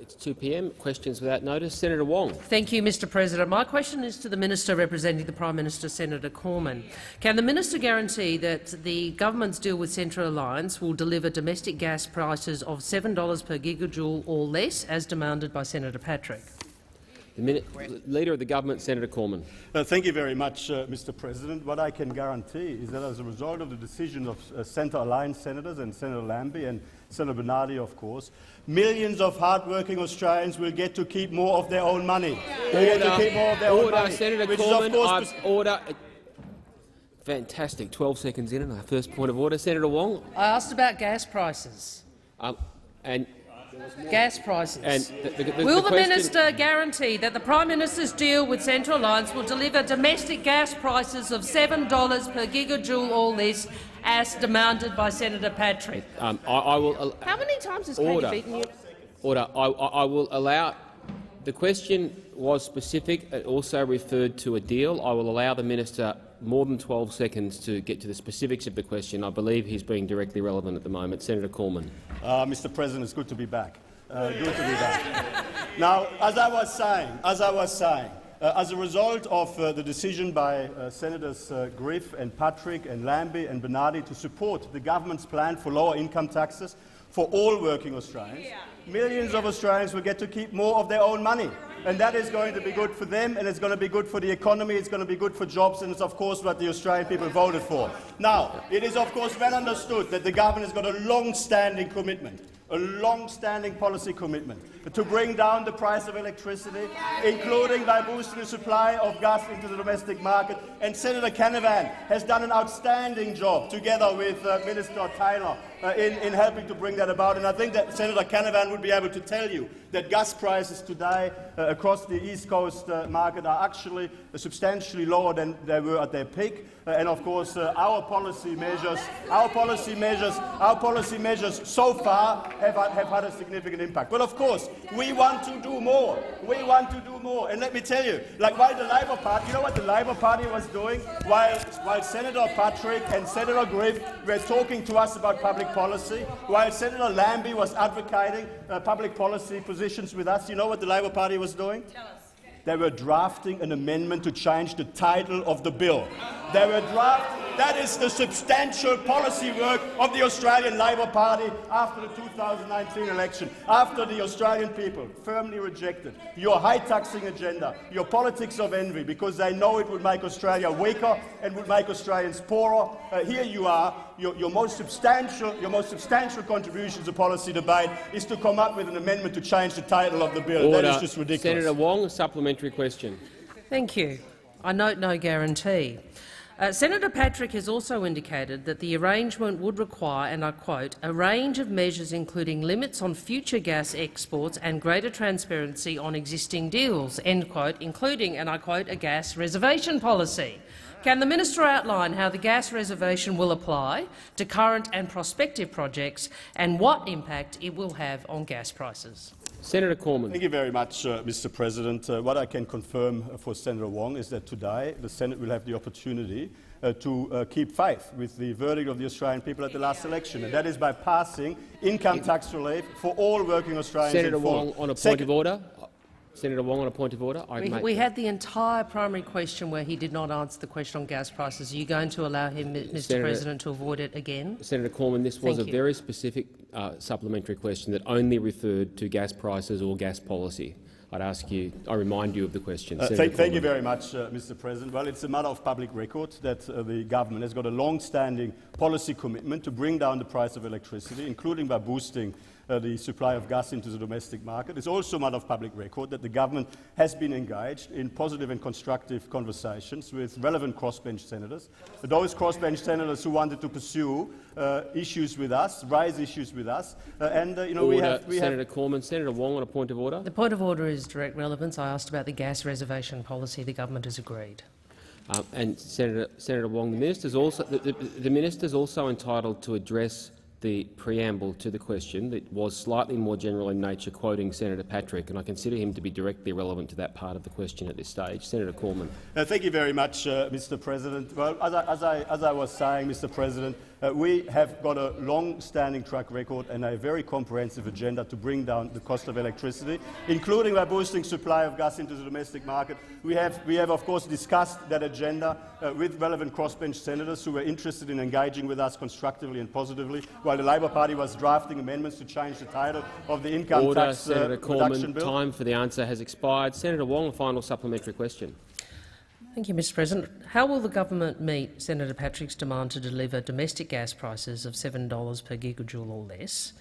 It's 2 p.m. Questions without notice. Senator Wong. Thank you, Mr President. My question is to the Minister representing the Prime Minister, Senator Cormann. Can the minister guarantee that the government's deal with Centre Alliance will deliver domestic gas prices of $7 per gigajoule or less, as demanded by Senator Patrick? The Leader of the Government, Senator Cormann. Uh, thank you very much, uh, Mr President. What I can guarantee is that as a result of the decision of uh, Centre Alliance senators and Senator Lambie and Senator Bernardi, of course, millions of hard-working Australians will get to keep more of their own money. They order, get to keep more of their order, own money. Senator which is, of course, order. Fantastic. 12 seconds in and our first point of order. Senator Wong. I asked about gas prices. Um, and gas prices. And the, the, the, will the, the minister guarantee that the Prime Minister's deal with Centre Alliance will deliver domestic gas prices of $7 per gigajoule or less, as demanded by Senator Patrick? Um, I, I, will. How many times has order, Katie beaten you? Order. I, I will allow. The question was specific. It also referred to a deal. I will allow the minister more than 12 seconds to get to the specifics of the question. I believe he's being directly relevant at the moment. Senator Cormann. Uh, Mr. President, it's good to be back. Uh, good to be back. Now, as I was saying, as I was saying, uh, as a result of uh, the decision by uh, Senators uh, Griff and Patrick and Lambie and Bernardi to support the government's plan for lower income taxes for all working Australians, yeah. millions of Australians will get to keep more of their own money. And that is going to be good for them, and it's going to be good for the economy, it's going to be good for jobs, and it's of course what the Australian people voted for. Now, it is of course well understood that the government has got a long-standing commitment a long-standing policy commitment to bring down the price of electricity, including by boosting the supply of gas into the domestic market. And Senator Canavan has done an outstanding job, together with uh, Minister Taylor, uh, in, in helping to bring that about. And I think that Senator Canavan would be able to tell you that gas prices today uh, across the East Coast uh, market are actually substantially lower than they were at their peak. Uh, and of course, uh, our policy measures, our policy measures, our policy measures so far have, have had a significant impact. But of course, we want to do more. We want to do more. And let me tell you, like while the Labor Party, you know what the Labor Party was doing? While, while Senator Patrick and Senator Griff were talking to us about public policy, while Senator Lambie was advocating uh, public policy positions with us, you know what the Labor Party was doing? They were drafting an amendment to change the title of the bill. They were drafting that is the substantial policy work of the Australian Labor Party after the 2019 election, after the Australian people firmly rejected your high taxing agenda, your politics of envy, because they know it would make Australia weaker and would make Australians poorer. Uh, here you are, your, your, most substantial, your most substantial contribution to policy debate is to come up with an amendment to change the title of the bill. Order. That is just ridiculous. Senator Wong, a supplementary question. Thank you. I note no guarantee. Uh, Senator Patrick has also indicated that the arrangement would require, and I quote, a range of measures including limits on future gas exports and greater transparency on existing deals, end quote, including, and I quote, a gas reservation policy. Can the minister outline how the gas reservation will apply to current and prospective projects and what impact it will have on gas prices? Senator Cormann. Thank you very much, uh, Mr. President. Uh, what I can confirm for Senator Wong is that today the Senate will have the opportunity uh, to uh, keep faith with the verdict of the Australian people at the last election, and that is by passing income tax relief for all working Australians. Senator Wong, on a point Second, of order. Senator Wong, on a point of order. we, we had the entire primary question where he did not answer the question on gas prices. Are you going to allow him, Mr. Senator, President, to avoid it again? Senator Cormann, this was Thank a you. very specific uh, supplementary question that only referred to gas prices or gas policy. I'd ask you, I remind you of the question. Uh, thank, thank, you very much, uh, Mr. President. Well, it's a matter of public record that uh, the government has got a long-standing policy commitment to bring down the price of electricity, including by boosting uh, the supply of gas into the domestic market. It's also a matter of public record that the government has been engaged in positive and constructive conversations with relevant crossbench senators. Those crossbench senators who wanted to pursue uh, issues with us, raise issues with us, uh, and uh, you know order. we have we Senator have Cormann, Senator Wong on a point of order. The point of order is direct relevance. I asked about the gas reservation policy. The government has agreed. Uh, and Senator, Senator Wong, the minister's also the, the, the minister's also entitled to address the preamble to the question that was slightly more general in nature, quoting Senator Patrick, and I consider him to be directly relevant to that part of the question at this stage. Senator Cormann. Uh, thank you very much, uh, Mr President. Well, as I, as, I, as I, was saying, Mr President, Uh, we have got a long-standing track record and a very comprehensive agenda to bring down the cost of electricity, including by boosting supply of gas into the domestic market. We have, we have of course, discussed that agenda uh, with relevant crossbench senators who were interested in engaging with us constructively and positively, while the Labor Party was drafting amendments to change the title of the income Order, tax uh, Senator reduction Cormann. bill. Time for the answer has expired. Senator Wong, a final supplementary question. Thank you, Mr President. How will the government meet Senator Patrick's demand to deliver domestic gas prices of $7 per gigajoule or less?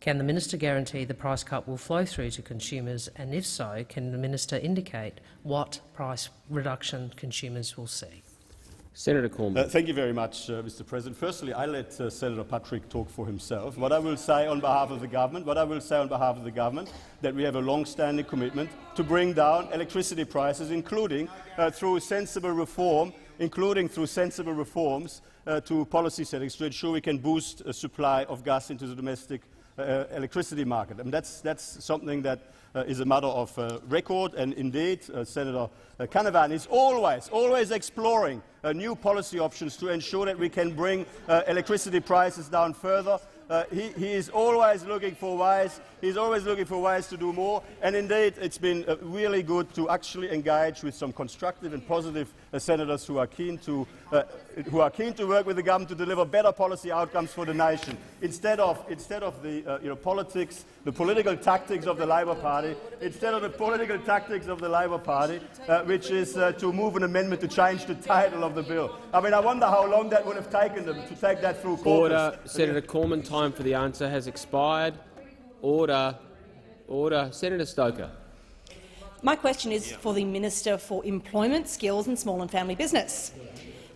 Can the minister guarantee the price cut will flow through to consumers, and if so, can the minister indicate what price reduction consumers will see? Senator Cormann. Uh, thank you very much, uh, Mr. President. Firstly, I let uh, Senator Patrick talk for himself. What I will say on behalf of the government, what I will say on behalf of the government, that we have a long-standing commitment to bring down electricity prices, including uh, through sensible reform, including through sensible reforms uh, to policy settings to ensure we can boost a supply of gas into the domestic uh, electricity market. And that's, that's something that uh, is a matter of uh, record, and indeed, uh, Senator uh, Canavan is always, always exploring new policy options to ensure that we can bring electricity prices down further. He, he is always looking for ways. He's always looking for ways to do more. And indeed, it's been really good to actually engage with some constructive and positive senators who are keen to uh, who are keen to work with the government to deliver better policy outcomes for the nation. Instead of instead of the uh, you know, politics, the political tactics of the Labor Party, instead of the political tactics of the Labor Party, uh, which is uh, to move an amendment to change the title of the bill. I mean, I wonder how long that would have taken them to take that through caucus. Order. Senator Cormann, time for the answer has expired. Order. Order. Senator Stoker. My question is for the Minister for Employment, Skills and Small and Family Business.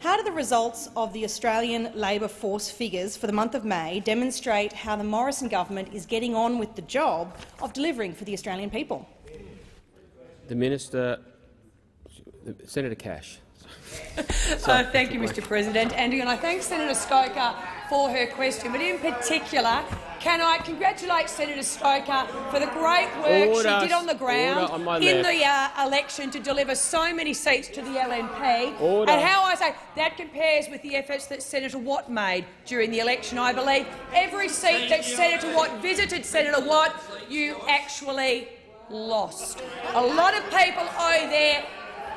How do the results of the Australian labour force figures for the month of May demonstrate how the Morrison government is getting on with the job of delivering for the Australian people? The Minister. Senator Cash. Uh, thank you, Mr President. And and I thank Senator Stoker for her question, but in particular, can I congratulate Senator Stoker for the great work Order. she did on the ground on in left. the uh, election to deliver so many seats to the LNP, Order. and how I say that compares with the efforts that Senator Watt made during the election. I believe every seat that Senator Watt visited Senator Watt, you actually lost. A lot of people owe their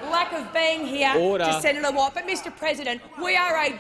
lack of being here Order. to Senator Watt. But, Mr President, we are a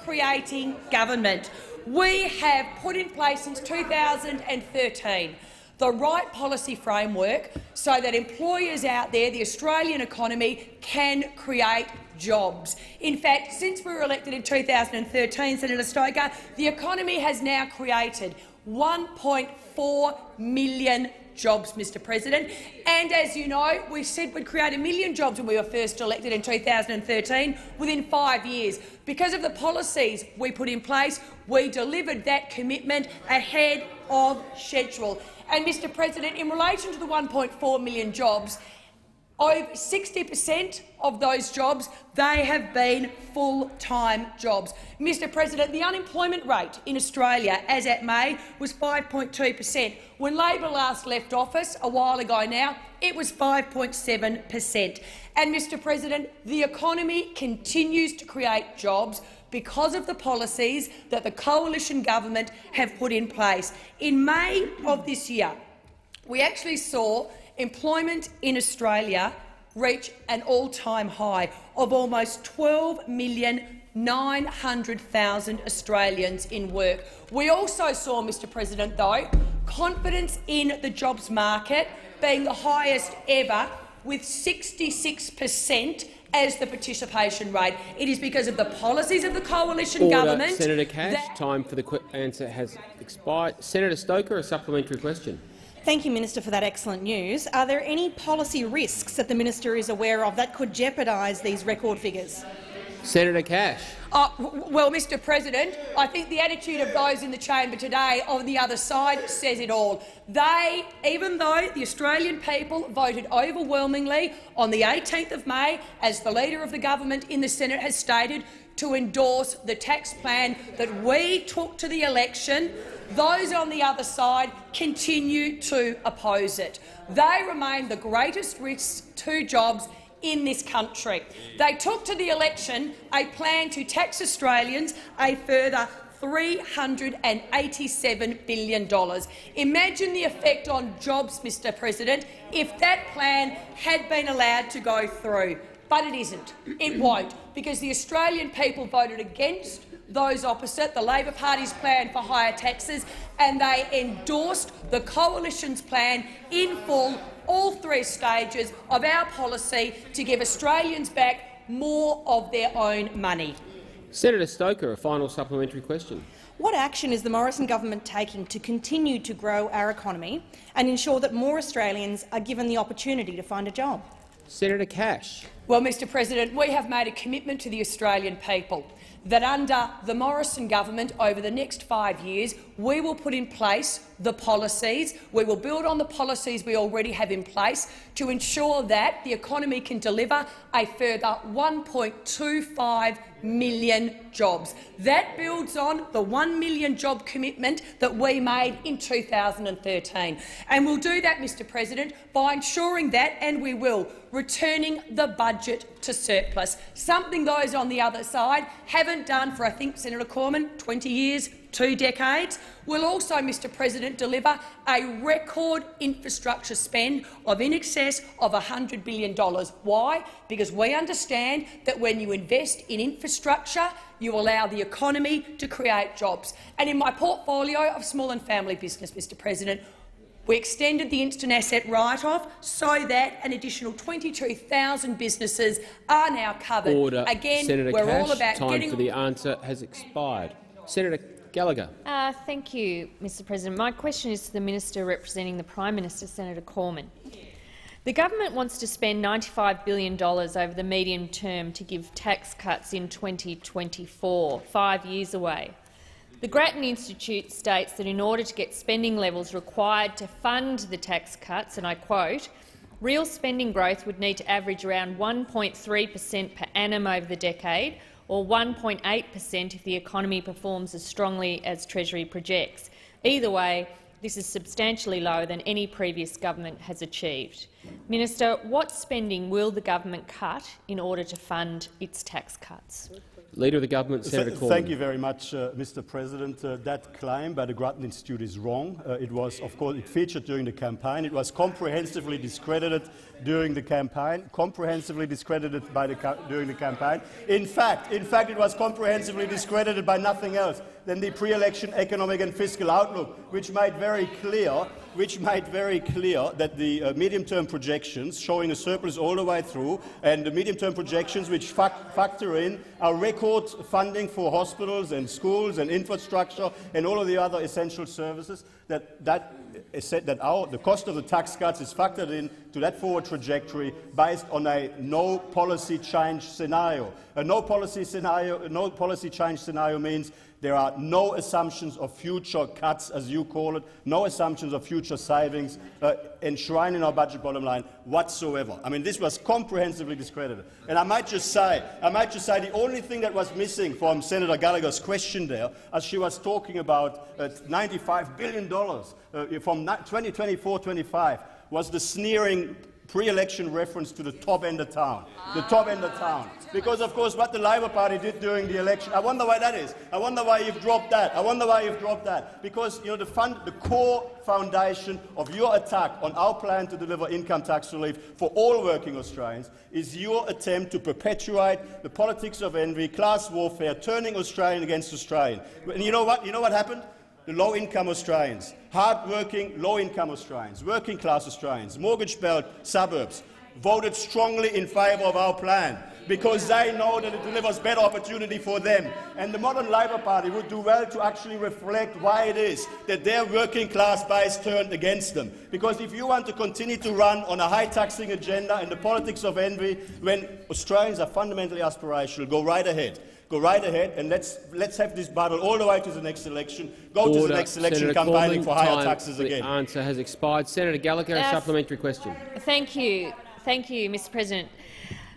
job-creating government. We have put in place since 2013 the right policy framework so that employers out there, the Australian economy, can create jobs. In fact, since we were elected in 2013, Senator Stoker, the economy has now created 1.4 million jobs, Mr President. And as you know, we said we'd create a million jobs when we were first elected in 2013 within five years. Because of the policies we put in place, we delivered that commitment ahead of schedule. And, Mr President, in relation to the 1.4 million jobs, over 60 per cent of those jobs, they have been full-time jobs. Mr President, the unemployment rate in Australia as at May was 5.2 per cent. When Labor last left office a while ago now, it was 5.7 per cent. And, Mr President, the economy continues to create jobs because of the policies that the coalition government have put in place. In May of this year, we actually saw employment in Australia reach an all-time high of almost 12,900,000 Australians in work. We also saw, Mr President, though, confidence in the jobs market being the highest ever, with 66 per cent as the participation rate. It is because of the policies of the coalition Order. government Senator Cash. Time for the answer has expired. Senator Stoker, a supplementary question. Thank you, Minister, for that excellent news. Are there any policy risks that the minister is aware of that could jeopardise these record figures? Senator Cash. Uh, well, Mr President, I think the attitude of those in the chamber today on the other side says it all. They, even though the Australian people voted overwhelmingly on the 18th of May, as the Leader of the government in the Senate has stated, to endorse the tax plan that we took to the election, those on the other side continue to oppose it. They remain the greatest risks to jobs in this country. They took to the election a plan to tax Australians a further $387 billion. Imagine the effect on jobs, Mr President, if that plan had been allowed to go through. But it isn't. It won't, because the Australian people voted against those opposite, the Labor Party's plan for higher taxes, and they endorsed the Coalition's plan in full, all three stages of our policy to give Australians back more of their own money. Senator Stoker, a final supplementary question. What action is the Morrison government taking to continue to grow our economy and ensure that more Australians are given the opportunity to find a job? Senator Cash. Well, Mr President, we have made a commitment to the Australian people that under the Morrison government over the next five years we will put in place the policies, we will build on the policies we already have in place to ensure that the economy can deliver a further 1.25 million jobs. That builds on the 1 million job commitment that we made in 2013. And we'll do that, Mr President, by ensuring that, and we will, returning the budget to surplus, something those on the other side haven't done for, I think, Senator Cormann, 20 years, two decades. We'll also, Mr President, deliver a record infrastructure spend of in excess of $100 billion. Why? Because we understand that when you invest in infrastructure, you allow the economy to create jobs. And in my portfolio of small and family business, Mr President, we extended the instant asset write-off so that an additional 22,000 businesses are now covered. Order. Again, Senator we're Cash, all about time getting for the answer has expired. Senator Gallagher. Uh, thank you, Mr President. My question is to the minister representing the Prime Minister, Senator Cormann. The government wants to spend $95 billion over the medium term to give tax cuts in 2024, five years away. The Grattan Institute states that in order to get spending levels required to fund the tax cuts, and I quote, real spending growth would need to average around 1.3 per cent per annum over the decade, or 1.8 per cent if the economy performs as strongly as Treasury projects. Either way, this is substantially lower than any previous government has achieved. Minister, what spending will the government cut in order to fund its tax cuts? Leader of the Government, Senator Cormann. Thank you very much, uh, Mr. President. Uh, that claim by the Grattan Institute is wrong. Uh, it was, of course, it featured during the campaign. It was comprehensively discredited during the campaign, comprehensively discredited by the during the campaign. In fact, in fact, it was comprehensively discredited by nothing else than the pre-election economic and fiscal outlook, which made very clear, which made very clear that the uh, medium-term projections showing a surplus all the way through, and the medium-term projections which fac factor in our record funding for hospitals and schools and infrastructure and all of the other essential services, that that said that our, the cost of the tax cuts is factored in to that forward trajectory based on a no policy change scenario. A no policy scenario, no policy change scenario means there are no assumptions of future cuts, as you call it, no assumptions of future savings uh, enshrined in our budget bottom line whatsoever. I mean, this was comprehensively discredited. And I might just say, I might just say the only thing that was missing from Senator Gallagher's question there, as she was talking about uh, $95 billion uh, from 2024-25, was the sneering pre-election reference to the top end of town. The top end of town. Because, of course, what the Labor Party did during the election, I wonder why that is. I wonder why you've dropped that. I wonder why you've dropped that. Because, you know, the, fund, the core foundation of your attack on our plan to deliver income tax relief for all working Australians is your attempt to perpetuate the politics of envy, class warfare, turning Australian against Australian. And you know what? You know what happened? The low-income Australians, hard-working, low-income Australians, working-class Australians, mortgage-belt suburbs, voted strongly in favour of our plan because they know that it delivers better opportunity for them. And the modern Labor Party would do well to actually reflect why it is that their working class base turned against them. Because if you want to continue to run on a high taxing agenda and the politics of envy when Australians are fundamentally aspirational, go right ahead. Go right ahead and let's, let's have this battle all the way to the next election. Go Order. to the next election Senator campaigning Cormann, for higher taxes again. The answer has expired. Senator Gallagher, a supplementary question. Thank you. Thank you, Mr President.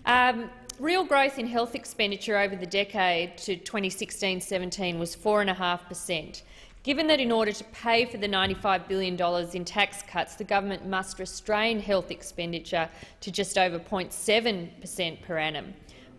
Um, real growth in health expenditure over the decade to 2016-17 was 4.5 per cent. Given that in order to pay for the $95 billion in tax cuts, the government must restrain health expenditure to just over 0.7 per cent per annum,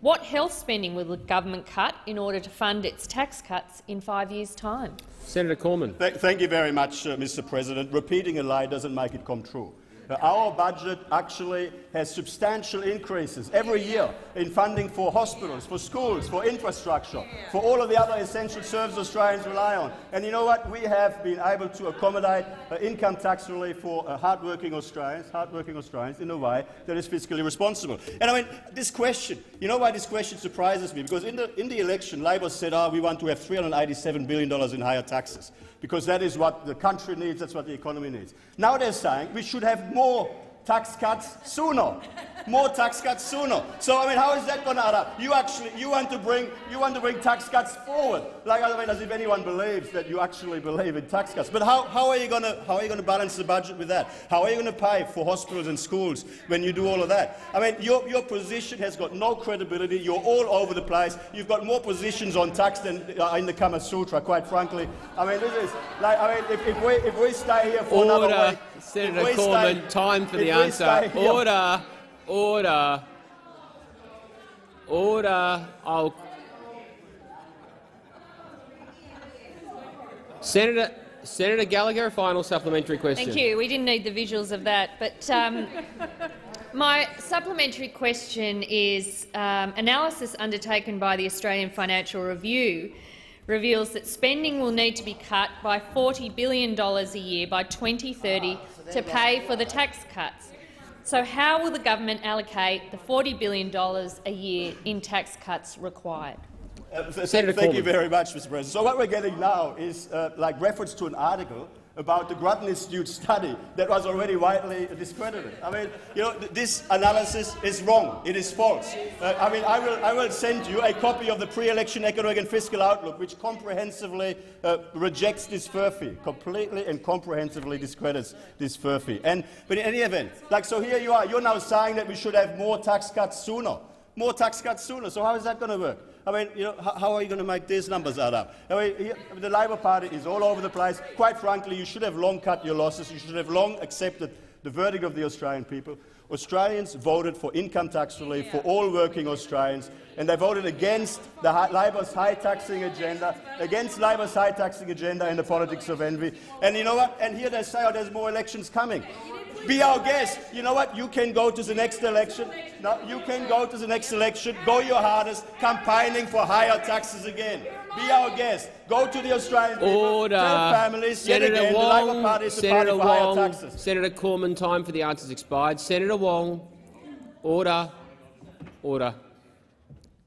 What health spending will the government cut in order to fund its tax cuts in five years' time? Senator Cormann. Th thank you very much, uh, Mr President. Repeating a lie doesn't make it come true. Our budget actually has substantial increases every year in funding for hospitals, for schools, for infrastructure, for all of the other essential services Australians rely on. And you know what? We have been able to accommodate uh, income tax relief for uh, hardworking Australians, hardworking Australians in a way that is fiscally responsible. And I mean, this question, you know why this question surprises me? Because in the, in the election, Labor said, oh, we want to have $387 billion in higher taxes because that is what the country needs, that's what the economy needs. Now they're saying we should have more tax cuts sooner. More tax cuts sooner. So I mean, how is that going to add up? You actually you want to bring you want to bring tax cuts forward, like I mean, as if anyone believes that you actually believe in tax cuts. But how, how are you going to how are you going to balance the budget with that? How are you going to pay for hospitals and schools when you do all of that? I mean, your your position has got no credibility. You're all over the place. You've got more positions on tax than uh, in the Kama Sutra, quite frankly. I mean, this is like I mean, if, if we if we stay here for Order. another week, Senator Cormann, time for the answer. Order. Order. Order. I'll... Senator, Senator Gallagher, final supplementary question. Thank you. We didn't need the visuals of that, but um, my supplementary question is um, analysis undertaken by the Australian Financial Review reveals that spending will need to be cut by $40 billion a year by 2030 to pay for the tax cuts. So how will the government allocate the $40 billion a year in tax cuts required? Uh, thank you very much, Mr. President. So what we're getting now is uh, like reference to an article about the Grattan Institute study that was already widely discredited. I mean, you know, th this analysis is wrong. It is false. Uh, I mean, I will, I will send you a copy of the pre-election economic and fiscal outlook, which comprehensively uh, rejects this furphy, completely and comprehensively discredits this furphy. And, but in any event, like, so here you are. You're now saying that we should have more tax cuts sooner. More tax cuts sooner. So how is that going to work? I mean, you know, how are you going to make these numbers add up? I mean, the Labor Party is all over the place. Quite frankly, you should have long cut your losses. You should have long accepted the verdict of the Australian people. Australians voted for income tax relief for all working Australians, and they voted against the high, Labor's high taxing agenda, against Labor's high taxing agenda and the politics of envy. And you know what? And here they say, oh, there's more elections coming. Be our guest. You know what? You can go to the next election. No, you can go to the next election. Go your hardest, campaigning for higher taxes again. Be our guest. Go to the Australian people. Order. Tell families Senator yet again Wong, the Labor Party is the Senator party for Wong, higher taxes. Senator Cormann, time for the answers expired. Senator Wong, order, order.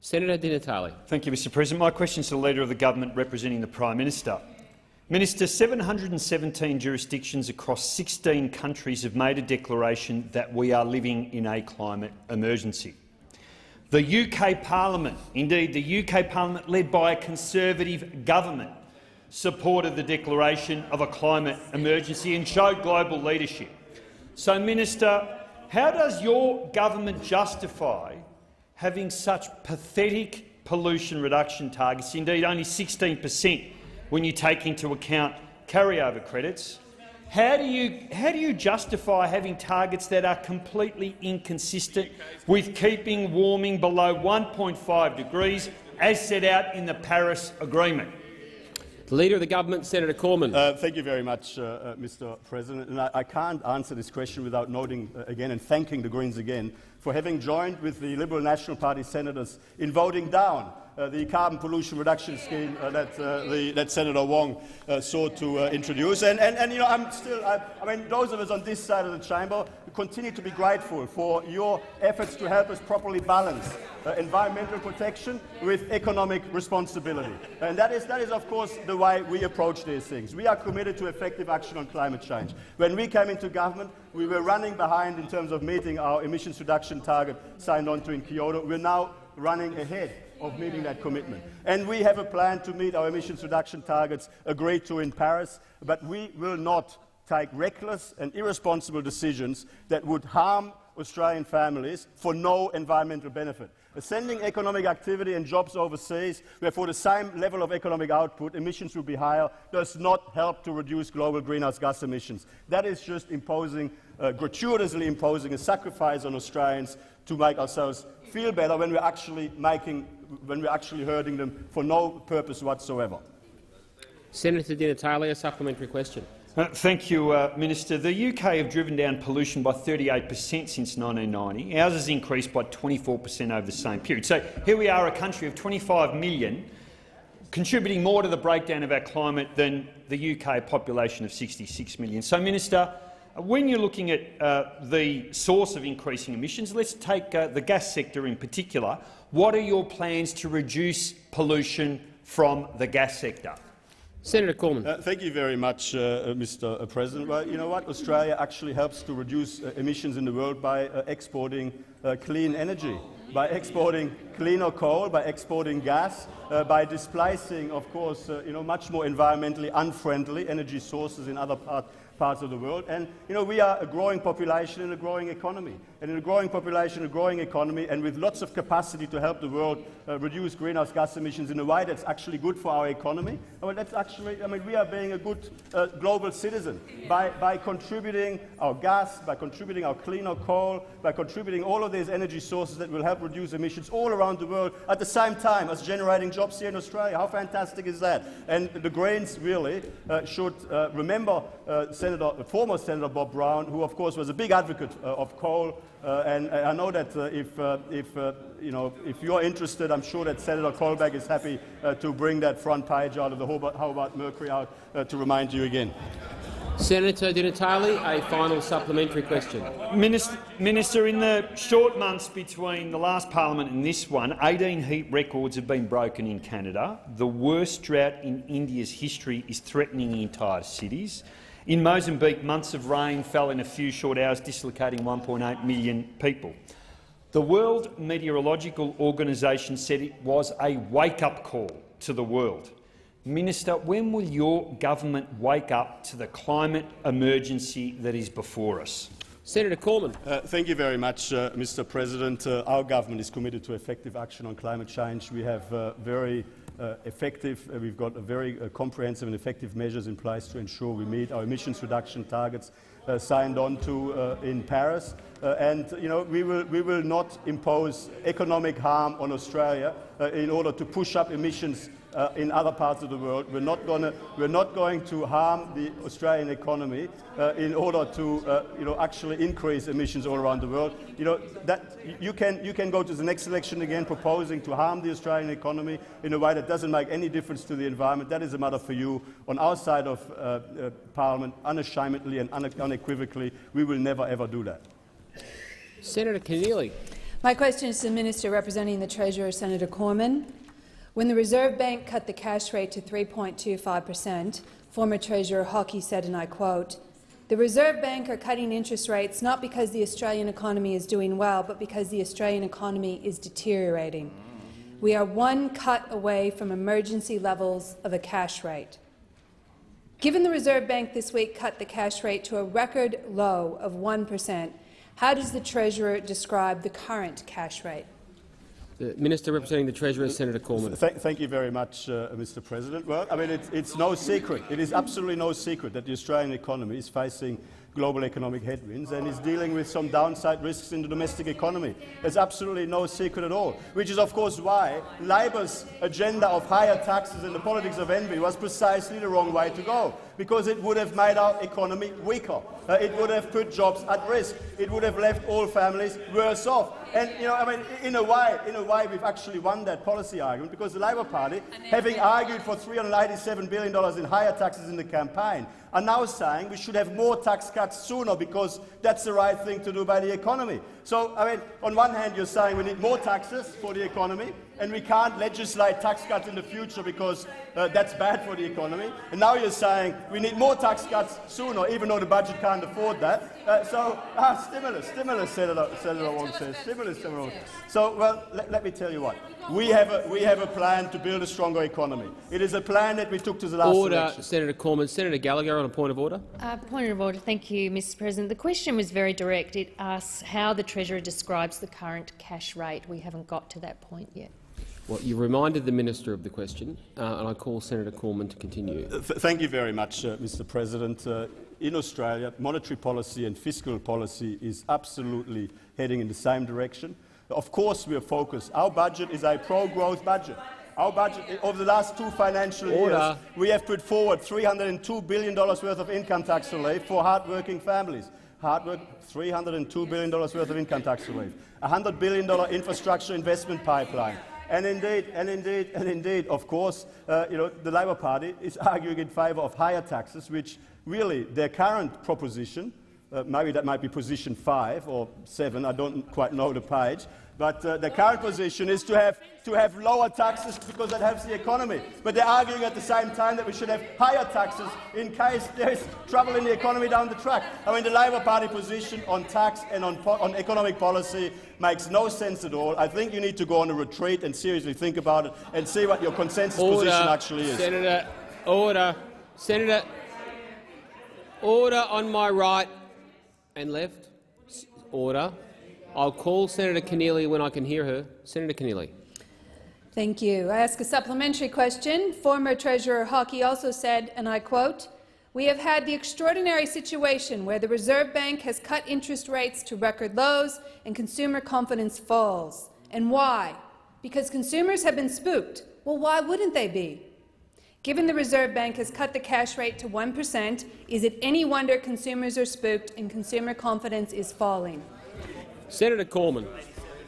Senator Di Natale. Thank you, Mr President. My question is to the Leader of the Government representing the Prime Minister. Minister, 717 jurisdictions across 16 countries have made a declaration that we are living in a climate emergency. The UK Parliament, indeed the UK Parliament led by a Conservative government, supported the declaration of a climate emergency and showed global leadership. So, Minister, how does your government justify having such pathetic pollution reduction targets, indeed only 16 per cent when you take into account carryover credits. How do, you, how do you justify having targets that are completely inconsistent with keeping warming below 1.5 degrees, as set out in the Paris Agreement? The Leader of the Government, Senator Cormann. Uh, thank you very much, uh, uh, Mr President. And I, I, can't answer this question without noting uh, again and thanking the Greens again for having joined with the Liberal National Party senators in voting down the carbon pollution reduction scheme uh, that, uh, the, that Senator Wong uh, sought to uh, introduce. And, and, and, you know, I'm still, I, I, mean, those of us on this side of the chamber continue to be grateful for your efforts to help us properly balance uh, environmental protection with economic responsibility. And that is, that is, of course, the way we approach these things. We are committed to effective action on climate change. When we came into government, we were running behind in terms of meeting our emissions reduction target signed on to in Kyoto. We're now running ahead of meeting that commitment. And we have a plan to meet our emissions reduction targets agreed to in Paris, but we will not take reckless and irresponsible decisions that would harm Australian families for no environmental benefit. Sending economic activity and jobs overseas, where for the same level of economic output emissions will be higher, does not help to reduce global greenhouse gas emissions. That is just imposing, uh, gratuitously imposing a sacrifice on Australians to make ourselves feel better when we're actually making, when we're actually hurting them for no purpose whatsoever. Senator Di Natale, a supplementary question. Uh, thank you, uh, Minister. The UK have driven down pollution by 38 per cent since 1990. Ours has increased by 24 per cent over the same period. So here we are, a country of 25 million, contributing more to the breakdown of our climate than the UK population of 66 million. So, Minister, when you're looking at uh, the source of increasing emissions, let's take uh, the gas sector in particular. What are your plans to reduce pollution from the gas sector? Senator Cormann. Uh, thank you very much, uh, uh Mr. Uh, President. Well, you know what? Australia actually helps to reduce uh, emissions in the world by uh, exporting clean energy, by exporting cleaner coal, by exporting gas, by displacing, of course, you know, much more environmentally unfriendly energy sources in other parts parts of the world. And you know, we are a growing population and a growing economy. And in a growing population, a growing economy, and with lots of capacity to help the world uh, reduce greenhouse gas emissions in a way that's actually good for our economy. I mean, that's actually, I mean, we are being a good uh, global citizen by, by contributing our gas, by contributing our cleaner coal, by contributing all of these energy sources that will help reduce emissions all around the world at the same time as generating jobs here in Australia. How fantastic is that? And the Greens really uh, should uh, remember uh, Senator, former Senator Bob Brown, who of course was a big advocate uh, of coal. Uh, and I know that uh, if, uh, if, uh, you know, if you're interested, I'm sure that Senator Colbeck is happy uh, to bring that front page out of the Hobart, Hobart Mercury out to remind you again. Senator Di Natale, a final supplementary question. Minister, Minister, in the short months between the last parliament and this one, 18 heat records have been broken in Canada. The worst drought in India's history is threatening entire cities. In Mozambique, months of rain fell in a few short hours, dislocating 1.8 million people. The World Meteorological Organisation said it was a wake-up call to the world. Minister, when will your government wake up to the climate emergency that is before us? Senator Cormann. Uh, thank you very much, uh, Mr President. Uh, our government is committed to effective action on climate change. We have uh, very effective. Uh, we've got very uh, comprehensive and effective measures in place to ensure we meet our emissions reduction targets uh, signed on to uh, in Paris. Uh, and you know, we will, we will not impose economic harm on Australia in order to push up emissions uh, in other parts of the world. We're not, gonna, we're not going to harm the Australian economy uh, in order to uh, you know, actually increase emissions all around the world. You, know, that, you, can, you can go to the next election again proposing to harm the Australian economy in a way that doesn't make any difference to the environment. That is a matter for you. On our side of uh, uh, Parliament, unashamedly and unequivocally, we will never ever do that. Senator Keneally. My question is to the Minister representing the Treasurer, Senator Cormann. When the Reserve Bank cut the cash rate to 3.25 per cent, former Treasurer Hockey said, and I quote, the Reserve Bank are cutting interest rates not because the Australian economy is doing well, but because the Australian economy is deteriorating. We are one cut away from emergency levels of a cash rate. Given the Reserve Bank this week cut the cash rate to a record low of 1 per cent, how does the Treasurer describe the current cash rate? The Minister representing the Treasurer, Senator Cormann. Th thank you very much, uh, Mr. President. Well, I mean, it's, it's no secret. It is absolutely no secret that the Australian economy is facing global economic headwinds and is dealing with some downside risks in the domestic economy. There's absolutely no secret at all, which is of course why Labor's agenda of higher taxes and the politics of envy was precisely the wrong way to go because it would have made our economy weaker. Uh, it would have put jobs at risk. It would have left all families worse off. And you know, I mean, in a way, in a way, we've actually won that policy argument because the Labor Party, having argued for $387 billion in higher taxes in the campaign, are now saying we should have more tax cuts sooner because that's the right thing to do by the economy. So, I mean, on one hand, you're saying we need more taxes for the economy, and we can't legislate tax cuts in the future because uh, that's bad for the economy. And now you're saying we need more tax cuts sooner, even though the budget can't afford that. Uh, so, ah, stimulus, stimulus, Senator, Senator Wong says, stimulus, stimulus. So, well, let, let me tell you what. We have, a, we have a plan to build a stronger economy. It is a plan that we took to the last Order, election. Senator Cormann. Senator Gallagher on a point of order. Uh, point of order. Thank you, Mr President. The question was very direct. It asks how the Treasurer describes the current cash rate. We haven't got to that point yet. Well, you reminded the minister of the question, uh, and I call Senator Cormann to continue. Uh, th thank you very much, uh, Mr. President. In Australia, monetary policy and fiscal policy is absolutely heading in the same direction. Of course, we are focused. Our budget is a pro-growth budget. Our budget, over the last two financial Order. years, we have put forward $302 billion worth of income tax relief for hard-working families. Hard work, $302 billion worth of income tax relief. $100 billion infrastructure investment pipeline. And indeed, and indeed, and indeed, of course, uh, you know, the Labor Party is arguing in favour of higher taxes, which really their current proposition uh, maybe that might be position five or seven, I don't quite know the page. But uh, the current position is to have, to have lower taxes because that helps the economy. But they're arguing at the same time that we should have higher taxes in case there's trouble in the economy down the track. I mean, the Labor Party position on tax and on, on economic policy makes no sense at all. I think you need to go on a retreat and seriously think about it and see what your consensus Order. position actually is. Senator, order. Senator, order on my right and left. Order. I'll call Senator Keneally when I can hear her. Senator Keneally. Thank you. I ask a supplementary question. Former Treasurer Hockey also said, and I quote, we have had the extraordinary situation where the Reserve Bank has cut interest rates to record lows and consumer confidence falls. And why? Because consumers have been spooked. Well, why wouldn't they be? Given the Reserve Bank has cut the cash rate to 1 per cent, is it any wonder consumers are spooked and consumer confidence is falling? Senator Cormann.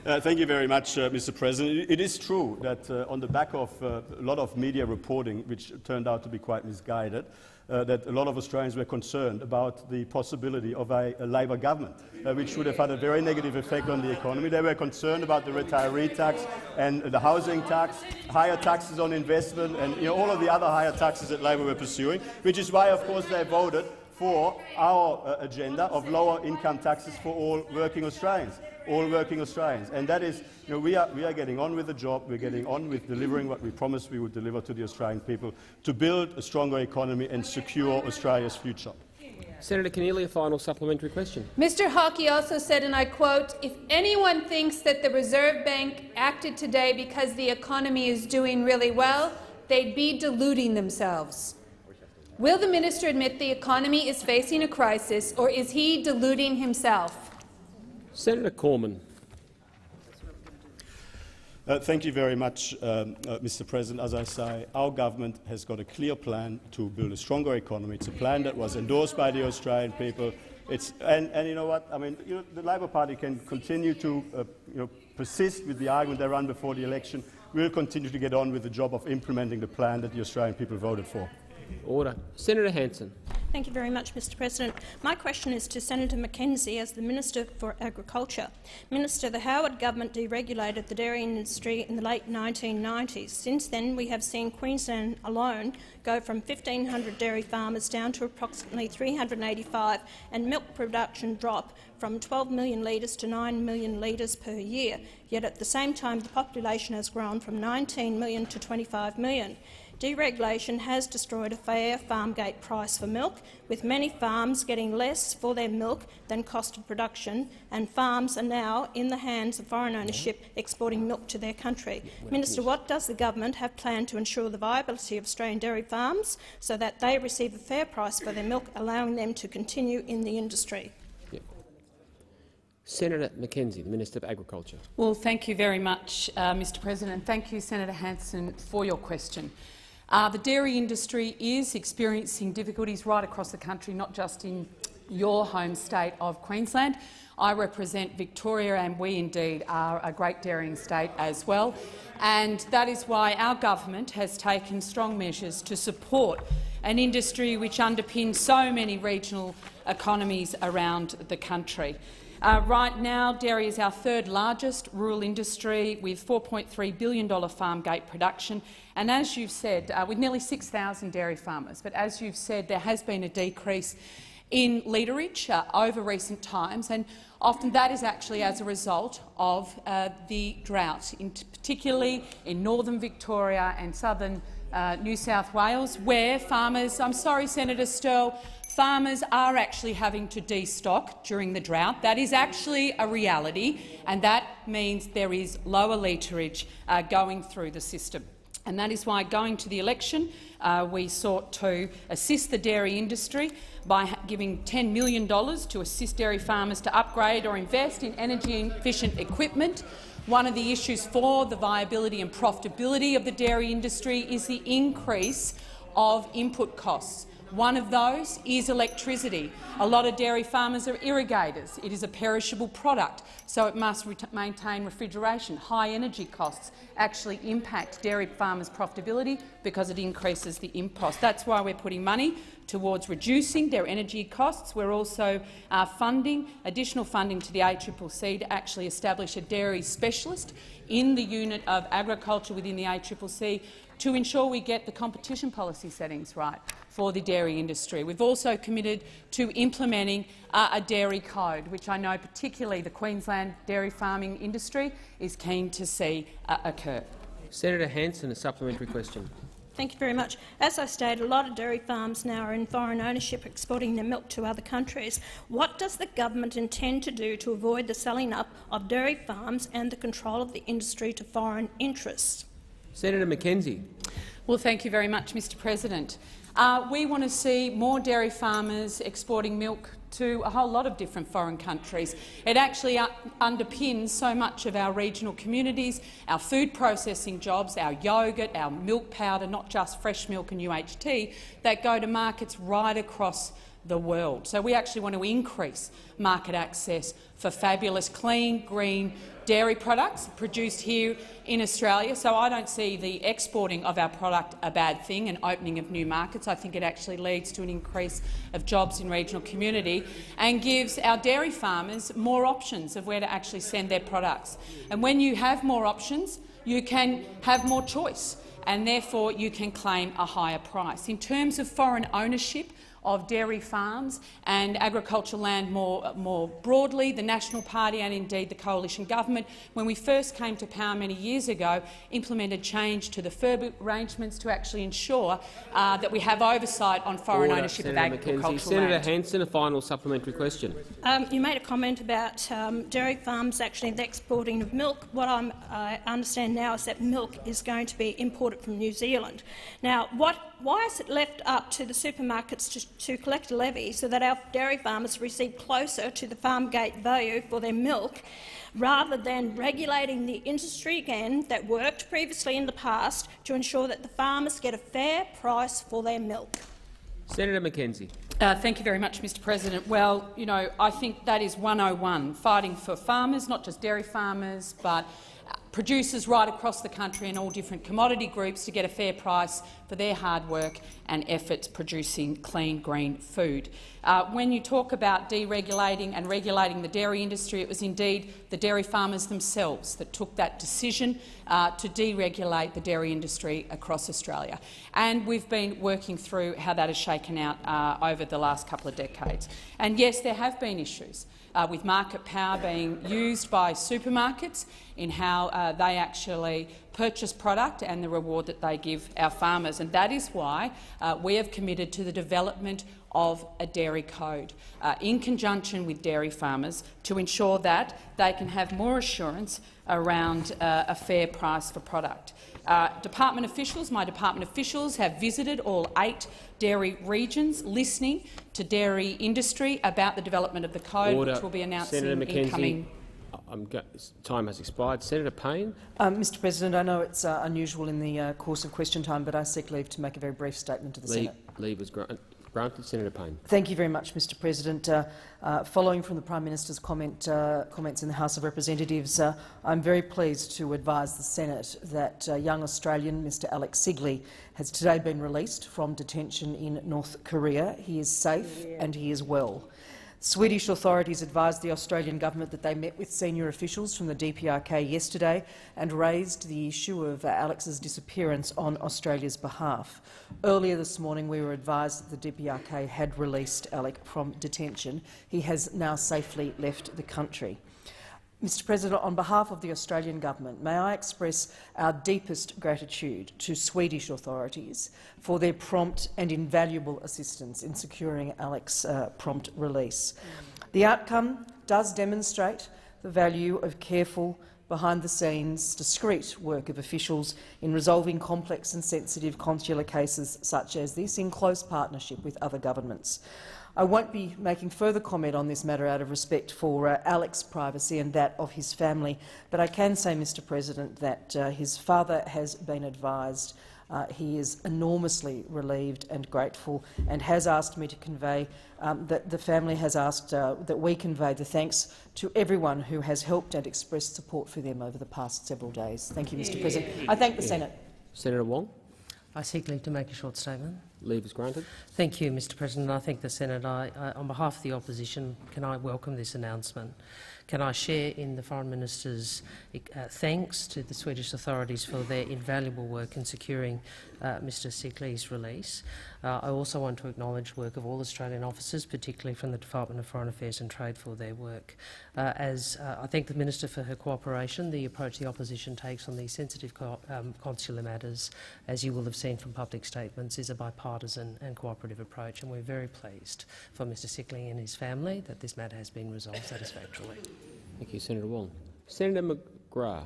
Uh, thank you very much, uh, Mr. President. It is true that uh, on the back of uh, a lot of media reporting, which turned out to be quite misguided, uh, that a lot of Australians were concerned about the possibility of a, a Labor government, uh, which would have had a very negative effect on the economy. They were concerned about the retiree tax and the housing tax, higher taxes on investment, and you know, all of the other higher taxes that Labor were pursuing, which is why, of course, they voted for our uh, agenda of lower income taxes for all working Australians all working Australians. And that is, you know, we are, we are getting on with the job, we're getting on with delivering what we promised we would deliver to the Australian people to build a stronger economy and secure Australia's future. Senator Keneally, a final supplementary question. Mr Hockey also said, and I quote, if anyone thinks that the Reserve Bank acted today because the economy is doing really well, they'd be deluding themselves. Will the minister admit the economy is facing a crisis, or is he deluding himself? Senator Cormann. Uh, thank you very much, um, uh, Mr. President. As I say, our government has got a clear plan to build a stronger economy. It's a plan that was endorsed by the Australian people. It's, and, and you know what? I mean, you know, the Labor Party can continue to uh, you know, persist with the argument they ran before the election. We'll continue to get on with the job of implementing the plan that the Australian people voted for. Order. Senator Hanson. Thank you very much, Mr President. My question is to Senator Mackenzie as the Minister for Agriculture. Minister, the Howard government deregulated the dairy industry in the late 1990s. Since then, we have seen Queensland alone go from 1,500 dairy farmers down to approximately 385 and milk production drop from 12 million litres to 9 million litres per year. Yet at the same time, the population has grown from 19 million to 25 million. Deregulation has destroyed a fair farm gate price for milk, with many farms getting less for their milk than cost of production, and farms are now in the hands of foreign ownership exporting milk to their country. Minister, what does the government have planned to ensure the viability of Australian dairy farms so that they receive a fair price for their milk, allowing them to continue in the industry? Senator Mackenzie, the Minister of Agriculture. Well, thank you very much, uh, Mr President. Thank you, Senator Hanson, for your question. Uh, the dairy industry is experiencing difficulties right across the country, not just in your home state of Queensland. I represent Victoria and we indeed are a great dairying state as well. And that is why our government has taken strong measures to support an industry which underpins so many regional economies around the country. Uh, right now, dairy is our third largest rural industry with $4.3 billion farm gate production. And as you've said, uh, with nearly 6,000 dairy farmers, but as you've said, there has been a decrease in literage uh, over recent times, and often that is actually as a result of uh, the drought, in particularly in northern Victoria and southern uh, New South Wales, where farmers— I'm sorry, Senator Sterle, farmers are actually having to destock during the drought. That is actually a reality, and that means there is lower literage uh, going through the system. And that is why, going to the election, uh, we sought to assist the dairy industry by giving $10 million to assist dairy farmers to upgrade or invest in energy-efficient equipment. One of the issues for the viability and profitability of the dairy industry is the increase of input costs. One of those is electricity. A lot of dairy farmers are irrigators. It is a perishable product, so it must maintain refrigeration. High energy costs actually impact dairy farmers' profitability because it increases the impost. That's why we're putting money towards reducing their energy costs. We're also uh, funding additional funding to the ACCC to actually establish a dairy specialist in the unit of agriculture within the ACCC to ensure we get the competition policy settings right for the dairy industry. We've also committed to implementing uh, a dairy code, which I know particularly the Queensland dairy farming industry is keen to see uh, occur. Senator Hanson, a supplementary question. Thank you very much. As I stated, a lot of dairy farms now are in foreign ownership, exporting their milk to other countries. What does the government intend to do to avoid the selling up of dairy farms and the control of the industry to foreign interests? Senator McKenzie. Well, thank you very much, Mr President. Uh, we want to see more dairy farmers exporting milk to a whole lot of different foreign countries. It actually underpins so much of our regional communities, our food processing jobs, our yoghurt, our milk powder, not just fresh milk and UHT, that go to markets right across the world. So we actually want to increase market access for fabulous, clean, green dairy products produced here in Australia. So I don't see the exporting of our product a bad thing and opening of new markets. I think it actually leads to an increase of jobs in regional community and gives our dairy farmers more options of where to actually send their products. And when you have more options, you can have more choice and therefore you can claim a higher price. In terms of foreign ownership, of dairy farms and agricultural land more, more broadly. The National Party and indeed the coalition government, when we first came to power many years ago, implemented change to the FIRB arrangements to actually ensure uh, that we have oversight on foreign Order. ownership Senator of agricultural McKenzie. Senator land. Hanson, a final supplementary question. Um, you made a comment about um, dairy farms actually the exporting of milk. What I'm, I understand now is that milk is going to be imported from New Zealand. Now, what, why is it left up to the supermarkets to to collect a levy so that our dairy farmers receive closer to the farm gate value for their milk, rather than regulating the industry again that worked previously in the past to ensure that the farmers get a fair price for their milk. Senator McKenzie. Uh, thank you very much, Mr President. Well, you know, I think that is 101, fighting for farmers, not just dairy farmers, but producers right across the country and all different commodity groups to get a fair price for their hard work and efforts producing clean, green food. Uh, when you talk about deregulating and regulating the dairy industry, it was indeed the dairy farmers themselves that took that decision uh, to deregulate the dairy industry across Australia. And we've been working through how that has shaken out uh, over the last couple of decades. And yes, there have been issues uh, with market power being used by supermarkets in how uh, they actually purchase product and the reward that they give our farmers. And that is why uh, we have committed to the development of a dairy code uh, in conjunction with dairy farmers to ensure that they can have more assurance around uh, a fair price for product. Uh, department officials, my department officials, have visited all eight dairy regions, listening to dairy industry about the development of the code, Order. which will be announcing Senator McKenzie, in coming time has expired. Senator Payne. Um, Mr President, I know it's uh, unusual in the uh, course of question time, but I seek leave to make a very brief statement to the leave, Senate. Leave is granted. Granted, Senator Payne. Thank you very much, Mr President. Uh, uh, following from the Prime Minister's comment, uh, comments in the House of Representatives, uh, I'm very pleased to advise the Senate that uh, young Australian Mr Alek Sigley has today been released from detention in North Korea. He is safe yeah. and he is well. Swedish authorities advised the Australian government that they met with senior officials from the DPRK yesterday and raised the issue of Alek's disappearance on Australia's behalf. Earlier this morning, we were advised that the DPRK had released Alek from detention. He has now safely left the country. Mr President, on behalf of the Australian Government, may I express our deepest gratitude to Swedish authorities for their prompt and invaluable assistance in securing Alek's uh, prompt release. The outcome does demonstrate the value of careful, behind-the-scenes, discreet work of officials in resolving complex and sensitive consular cases such as this in close partnership with other governments. I won't be making further comment on this matter out of respect for uh, Alek's privacy and that of his family, but I can say, Mr President, that uh, his father has been advised uh, he is enormously relieved and grateful and has asked me to convey um, that the family has asked uh, that we convey the thanks to everyone who has helped and expressed support for them over the past several days. Thank you, Mr President. I thank the Senate. Senator Wong. I seek leave to make a short statement. Leave is granted. Thank you, Mr President. I thank the Senate. I, I, on behalf of the opposition, can I welcome this announcement? Can I share in the Foreign Minister's uh, thanks to the Swedish authorities for their invaluable work in securing uh, Mr Sigley's release. Uh, I also want to acknowledge the work of all Australian officers, particularly from the Department of Foreign Affairs and Trade, for their work. Uh, as uh, I thank the Minister for her cooperation, the approach the opposition takes on these sensitive co um, consular matters, as you will have seen from public statements, is a bipartisan and cooperative approach, and we're very pleased for Mr Sigley and his family that this matter has been resolved satisfactorily. Thank you, Senator Wong. Senator McGrath.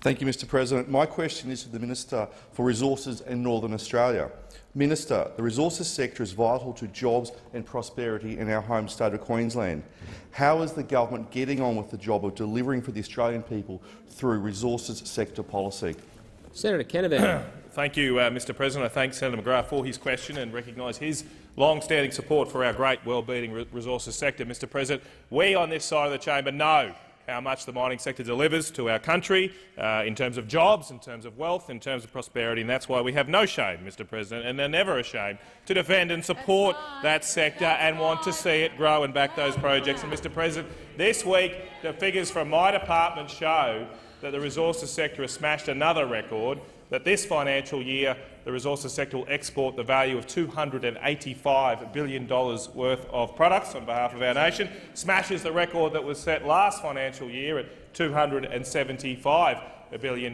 Thank you, Mr President. My question is to the Minister for Resources in Northern Australia. Minister, the resources sector is vital to jobs and prosperity in our home state of Queensland. How is the government getting on with the job of delivering for the Australian people through resources sector policy? Senator Canavan. Thank you, uh, Mr President. I thank Senator McGrath for his question and recognise his long-standing support for our great well-being resources sector. Mr President, we on this side of the chamber know how much the mining sector delivers to our country uh, in terms of jobs, in terms of wealth, in terms of prosperity, and that's why we have no shame, Mr President, and they're never ashamed to defend and support that sector and want to see it grow and back those projects. And, Mr President, this week the figures from my department show that the resources sector has smashed another record, that this financial year the resources sector will export the value of $285 billion worth of products on behalf of our nation, smashes the record that was set last financial year at $275 billion.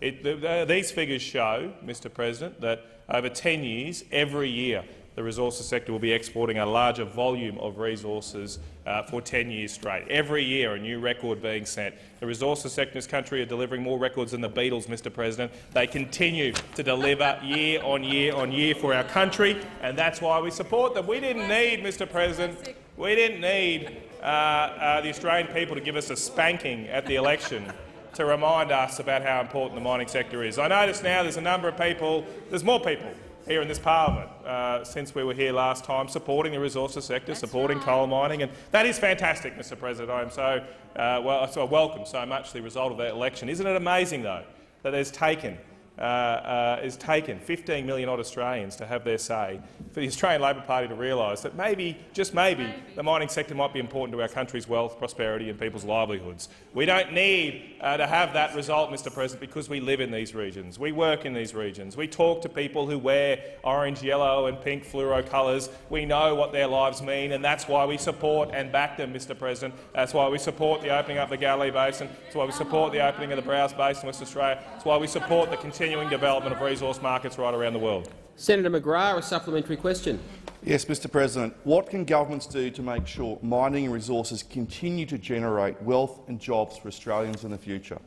It, the, these figures show, Mr President, that over 10 years, every year, the resources sector will be exporting a larger volume of resources uh, for 10 years straight. Every year a new record being set. The resources sector in this country are delivering more records than the Beatles, Mr President. They continue to deliver year on year on year for our country, and that's why we support them. We didn't need, Mr President, we didn't need uh, uh, the Australian people to give us a spanking at the election to remind us about how important the mining sector is. I notice now there's a number of people, there's more people here in this parliament uh, since we were here last time, supporting the resources sector, That's supporting right. coal mining, and that is fantastic, Mr President. I am so, uh, well, so welcome so much the result of that election. Isn't it amazing, though, that there's taken uh, uh, is taken 15 million odd Australians to have their say, for the Australian Labor Party to realise that maybe, just maybe, the mining sector might be important to our country's wealth, prosperity and people's livelihoods. We don't need uh, to have that result, Mr President, because we live in these regions. We work in these regions. We talk to people who wear orange, yellow and pink fluoro colours. We know what their lives mean, and that's why we support and back them, Mr President. That's why we support the opening up of the Galilee Basin. That's why we support the opening of the Browse Basin in West Australia. That's why we support the continued continuing development of resource markets right around the world. Senator McGrath, a supplementary question. Yes, Mr President. What can governments do to make sure mining and resources continue to generate wealth and jobs for Australians in the future?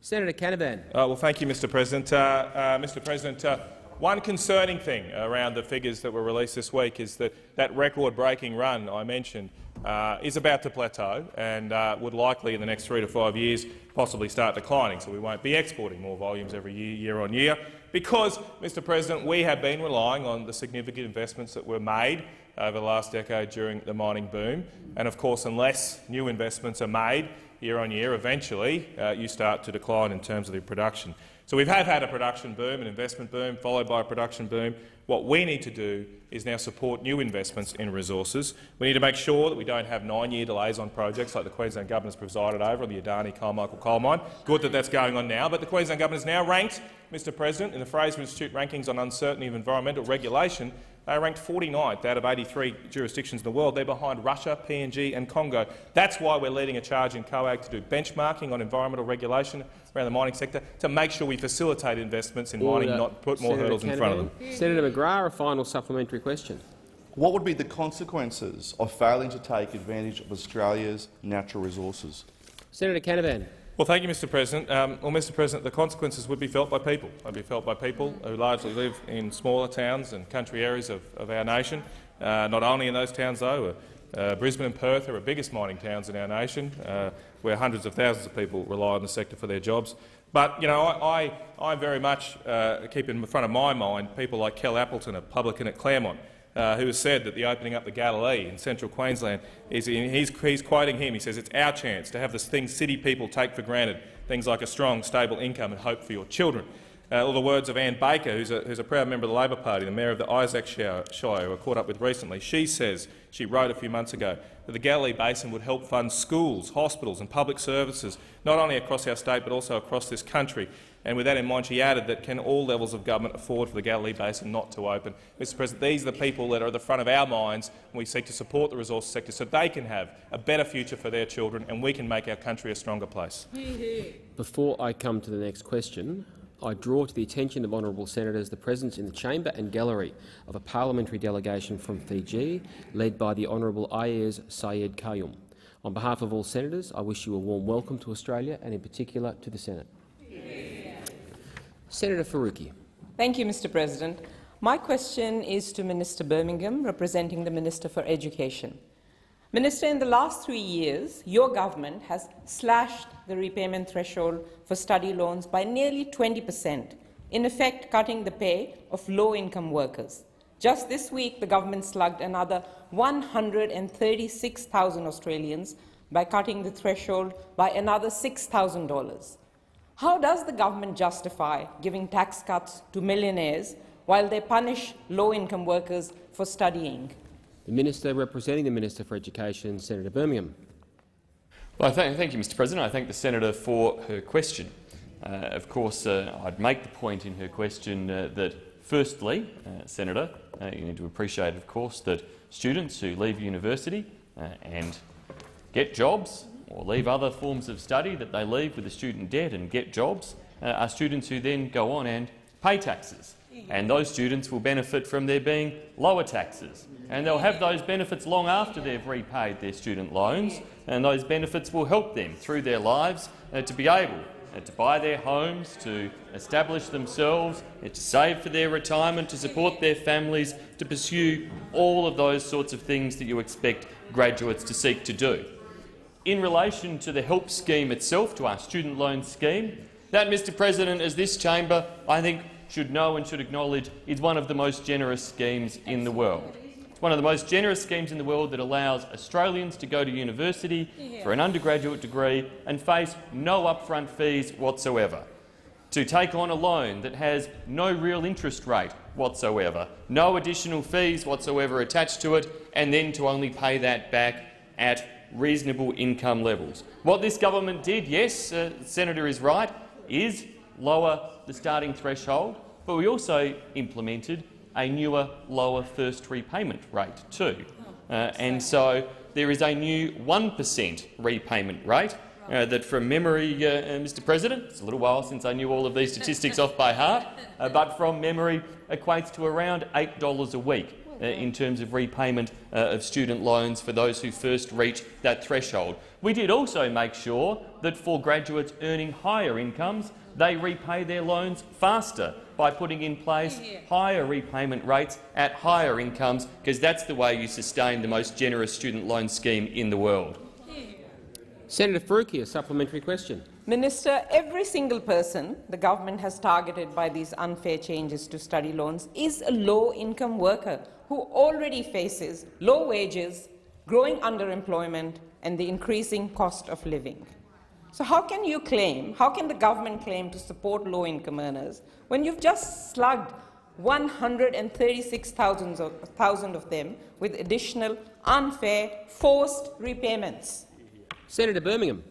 Senator Canavan. Uh, well, thank you, Mr President. Uh, uh, Mr President, uh, one concerning thing around the figures that were released this week is that that record-breaking run I mentioned uh, is about to plateau and uh, would likely in the next three to five years possibly start declining, so we won't be exporting more volumes every year, year on year, because, Mr President, we have been relying on the significant investments that were made over the last decade during the mining boom. And of course, unless new investments are made year on year, eventually uh, you start to decline in terms of the production. So we have had a production boom, an investment boom, followed by a production boom. What we need to do is now support new investments in resources. We need to make sure that we don't have nine-year delays on projects like the Queensland Government has presided over on the Adani Carmichael coal mine. Good that that's going on now, but the Queensland Government is now ranked, Mr President, in the Fraser Institute rankings on uncertainty of environmental regulation they are ranked 49th out of 83 jurisdictions in the world. They're behind Russia, PNG and Congo. That's why we're leading a charge in COAG to do benchmarking on environmental regulation around the mining sector to make sure we facilitate investments in Order. mining, not put more Senator hurdles in front of them. Senator McGrath, a final supplementary question. What would be the consequences of failing to take advantage of Australia's natural resources? Senator Canavan. Well, thank you, Mr. President. Um, well, Mr. President, the consequences would be felt by people. They'd be felt by people who largely live in smaller towns and country areas of, of our nation. Uh, not only in those towns, though. Uh, Brisbane and Perth are the biggest mining towns in our nation, uh, where hundreds of thousands of people rely on the sector for their jobs. But you know, I, I, I very much uh, keep in front of my mind people like Kel Appleton, a publican at Clermont, uh, who has said that the opening up the Galilee in central Queensland is, he's, he's quoting him, he says, it's our chance to have the things city people take for granted, things like a strong, stable income and hope for your children. Uh, or the words of Anne Baker, who's a, who's a proud member of the Labor Party, the mayor of the Isaac Shire, who I caught up with recently. She says, she wrote a few months ago, that the Galilee Basin would help fund schools, hospitals and public services, not only across our state but also across this country. And with that in mind, she added that can all levels of government afford for the Galilee Basin not to open? Mr President, these are the people that are at the front of our minds when we seek to support the resources sector so they can have a better future for their children and we can make our country a stronger place. Before I come to the next question, I draw to the attention of honourable senators the presence in the chamber and gallery of a parliamentary delegation from Fiji, led by the Honourable Aiyaz Sayed-Khaiyum. On behalf of all senators, I wish you a warm welcome to Australia and in particular to the Senate. Senator Faruqi. Thank you, Mr President. My question is to Minister Birmingham, representing the Minister for Education. Minister, in the last three years, your government has slashed the repayment threshold for study loans by nearly 20 per cent, in effect cutting the pay of low-income workers. Just this week, the government slugged another 136,000 Australians by cutting the threshold by another $6,000. How does the government justify giving tax cuts to millionaires while they punish low-income workers for studying? The Minister representing the Minister for Education, Senator Birmingham. Well, th thank you, Mr President. I thank the senator for her question. Uh, of course, uh, I'd make the point in her question uh, that, firstly, uh, Senator, uh, you need to appreciate, of course, that students who leave university uh, and get jobs or leave other forms of study that they leave with a student debt and get jobs uh, are students who then go on and pay taxes. And those students will benefit from there being lower taxes. And they'll have those benefits long after they've repaid their student loans, and those benefits will help them through their lives uh, to be able uh, to buy their homes, to establish themselves, uh, to save for their retirement, to support their families, to pursue all of those sorts of things that you expect graduates to seek to do in relation to the help scheme itself, to our student loan scheme, that, Mr President, as this chamber, I think, should know and should acknowledge is one of the most generous schemes in the world. It's one of the most generous schemes in the world that allows Australians to go to university for an undergraduate degree and face no upfront fees whatsoever, to take on a loan that has no real interest rate whatsoever, no additional fees whatsoever attached to it, and then to only pay that back at reasonable income levels. What this government did, yes, uh, the senator is right, is lower the starting threshold, but we also implemented a newer, lower first repayment rate too. Uh, and so there is a new 1 per cent repayment rate uh, that, from memory, uh, uh, Mr President, it's a little while since I knew all of these statistics off by heart, uh, but from memory equates to around $8 a week. Uh, in terms of repayment uh, of student loans for those who first reach that threshold. We did also make sure that for graduates earning higher incomes, they repay their loans faster by putting in place higher repayment rates at higher incomes, because that's the way you sustain the most generous student loan scheme in the world. Senator Faruqi, a supplementary question. Minister, every single person the government has targeted by these unfair changes to study loans is a low-income worker who already faces low wages, growing underemployment and the increasing cost of living. So how can you claim, how can the government claim to support low-income earners when you've just slugged 136,000 of, of them with additional unfair, forced repayments? Senator Birmingham.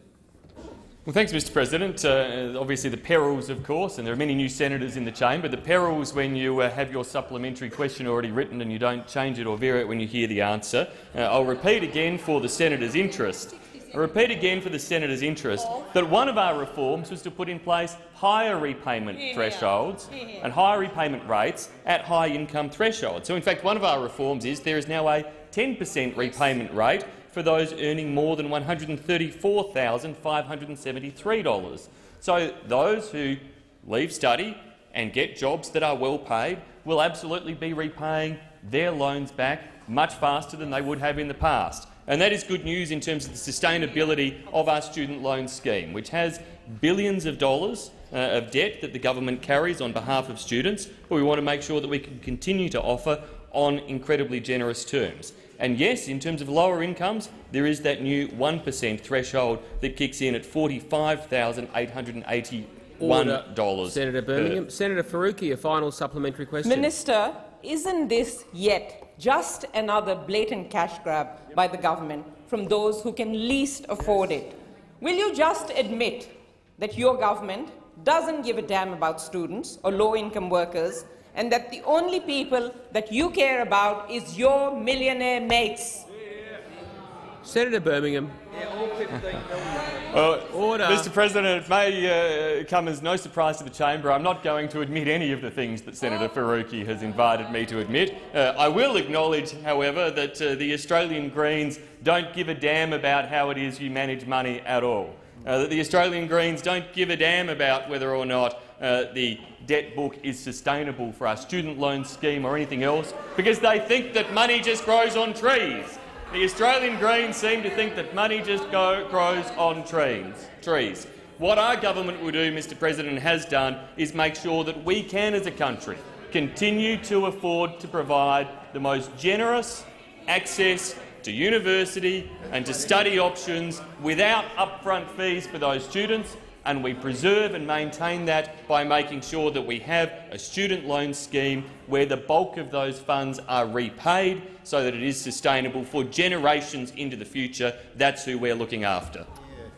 Well, thanks, Mr President. Uh, obviously the perils, of course, and there are many new senators in the chamber, the perils when you uh, have your supplementary question already written and you don't change it or vary it when you hear the answer. Uh, I'll repeat again for the senator's interest. I repeat again for the senator's interest that one of our reforms was to put in place higher repayment thresholds and higher repayment rates at high income thresholds. So, in fact, one of our reforms is there is now a 10 per cent repayment rate for those earning more than $134,573. So those who leave study and get jobs that are well paid will absolutely be repaying their loans back much faster than they would have in the past. And that is good news in terms of the sustainability of our student loan scheme, which has billions of dollars uh, of debt that the government carries on behalf of students, but we want to make sure that we can continue to offer on incredibly generous terms. And yes, in terms of lower incomes, there is that new 1 per cent threshold that kicks in at $45,881. Senator Birmingham. Per. Senator Faruqi, a final supplementary question. Minister, isn't this yet just another blatant cash grab by the government from those who can least afford it? Will you just admit that your government doesn't give a damn about students or low-income workers and that the only people that you care about is your millionaire mates. Senator Birmingham. well, Order. Mr President, it may uh, come as no surprise to the chamber. I'm not going to admit any of the things that Senator Faruqi has invited me to admit. Uh, I will acknowledge, however, that uh, the Australian Greens don't give a damn about how it is you manage money at all. Uh, that the Australian Greens don't give a damn about whether or not uh, Uh, the debt book is sustainable for our student loan scheme or anything else, because they think that money just grows on trees. The Australian Greens seem to think that money just go, grows on trees. trees. What our government will do, Mr President, has done is make sure that we can, as a country, continue to afford to provide the most generous access to university and to study options without upfront fees for those students and we preserve and maintain that by making sure that we have a student loan scheme where the bulk of those funds are repaid so that it is sustainable for generations into the future. That's who we're looking after.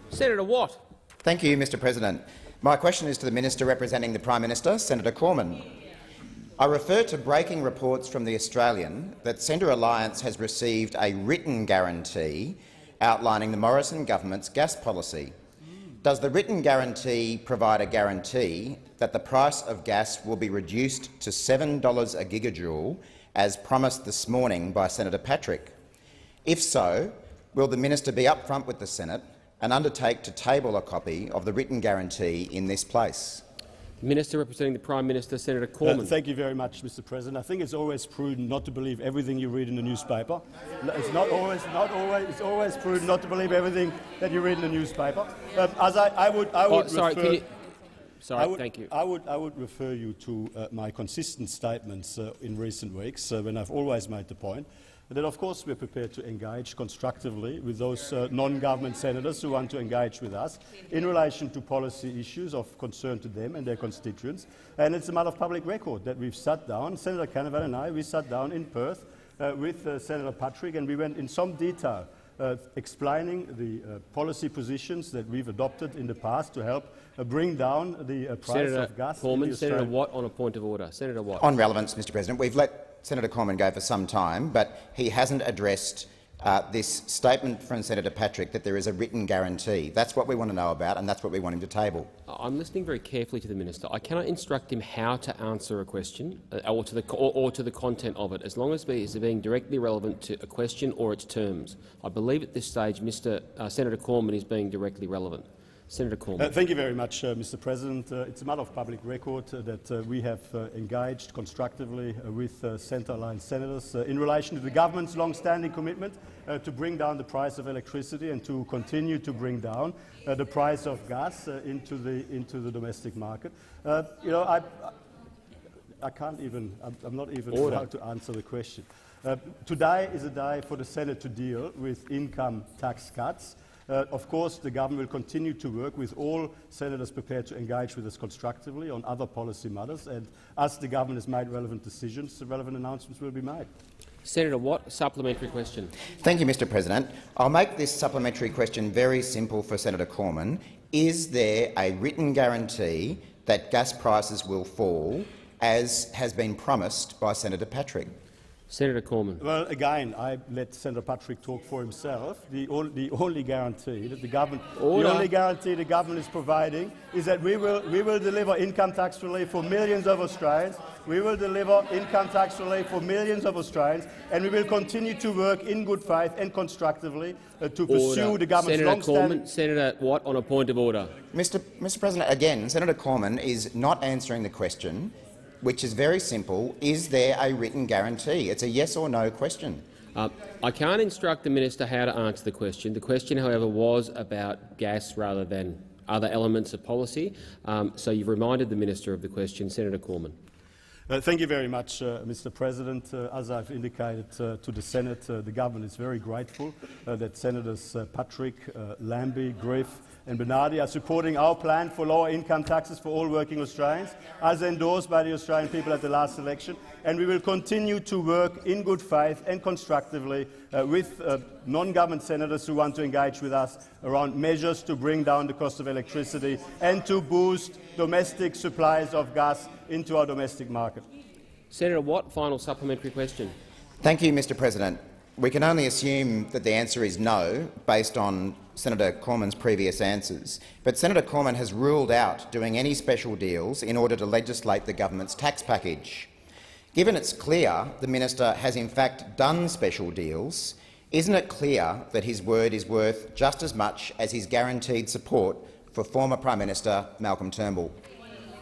Senator Watt. Thank you, Mr President. My question is to the Minister representing the Prime Minister, Senator Cormann. I refer to breaking reports from The Australian that Centre Alliance has received a written guarantee outlining the Morrison government's gas policy. Does the written guarantee provide a guarantee that the price of gas will be reduced to $7 a gigajoule, as promised this morning by Senator Patrick? If so, will the minister be upfront with the Senate and undertake to table a copy of the written guarantee in this place? Minister representing the Prime Minister, Senator Cormann. Uh, thank you very much, Mr. President. I think it's always prudent not to believe everything you read in the newspaper. It's not always, not always, it's always prudent not to believe everything that you read in the newspaper. Um, as I, I would, I would oh, sorry, refer, you, sorry, would, thank you. I would, I would refer you to uh, my consistent statements uh, in recent weeks, uh, when I've always made the point and then, of course, we're prepared to engage constructively with those uh, non-government senators who want to engage with us in relation to policy issues of concern to them and their constituents. And it's a matter of public record that we've sat down, Senator Canavan and I, we sat down in Perth uh, with uh, Senator Patrick and we went in some detail uh, explaining the uh, policy positions that we've adopted in the past to help uh, bring down the uh, price Senator of gas. Cormann, Senator Watt on a point of order. Senator Watt. On relevance, Mr President, we've let Senator Cormann go for some time, but he hasn't addressed uh, this statement from Senator Patrick that there is a written guarantee. That's what we want to know about, and that's what we want him to table. I'm listening very carefully to the minister. I cannot instruct him how to answer a question uh, or, to the, or, or, to the content of it, as long as it is being directly relevant to a question or its terms. I believe at this stage Mr. Uh, Senator Cormann is being directly relevant. Senator Cormann. Uh, thank you very much, uh, Mr. President. Uh, it's a matter of public record uh, that uh, we have uh, engaged constructively with Centre Alliance senators in relation to the government's long-standing commitment to bring down the price of electricity and to continue to bring down the price of gas into, the, into the domestic market. you know, I, I can't even, I'm, I'm not even Order. allowed to answer the question. today is a day for the Senate to deal with income tax cuts. Uh, of course, the government will continue to work with all senators prepared to engage with us constructively on other policy matters, and as the government has made relevant decisions, the relevant announcements will be made. Senator Watt, supplementary question. Thank you, Mr President. I'll make this supplementary question very simple for Senator Cormann. Is there a written guarantee that gas prices will fall, as has been promised by Senator Patrick? Senator Cormann. Well, again, I let Senator Patrick talk for himself. The, on, the only guarantee that the government, Order. the only guarantee the government is providing is that we will, we will deliver income tax relief for millions of Australians. We will deliver income tax relief for millions of Australians, and we will continue to work in good faith and constructively uh, to pursue the government's Senator long-standing. Cormann, Senator Watt, on a point of order. Mr. Mr. President, again, Senator Cormann is not answering the question, which is very simple. Is there a written guarantee? It's a yes or no question. Uh, I can't instruct the minister how to answer the question. The question, however, was about gas rather than other elements of policy. Um, so you've reminded the minister of the question. Senator Cormann. Uh, thank you very much, uh, Mr. President. Uh, as I've indicated uh, to the Senate, uh, the government is very grateful uh, that Senators Patrick, Lambie, Griff and Bernardi are supporting our plan for lower income taxes for all working Australians, as endorsed by the Australian people at the last election. And we will continue to work in good faith and constructively uh, with uh, non-government senators who want to engage with us around measures to bring down the cost of electricity and to boost domestic supplies of gas into our domestic market. Senator Watt, final supplementary question. Thank you, Mr President. We can only assume that the answer is no, based on Senator Cormann's previous answers. But Senator Cormann has ruled out doing any special deals in order to legislate the government's tax package. Given it's clear the minister has in fact done special deals, isn't it clear that his word is worth just as much as his guaranteed support for former Prime Minister Malcolm Turnbull?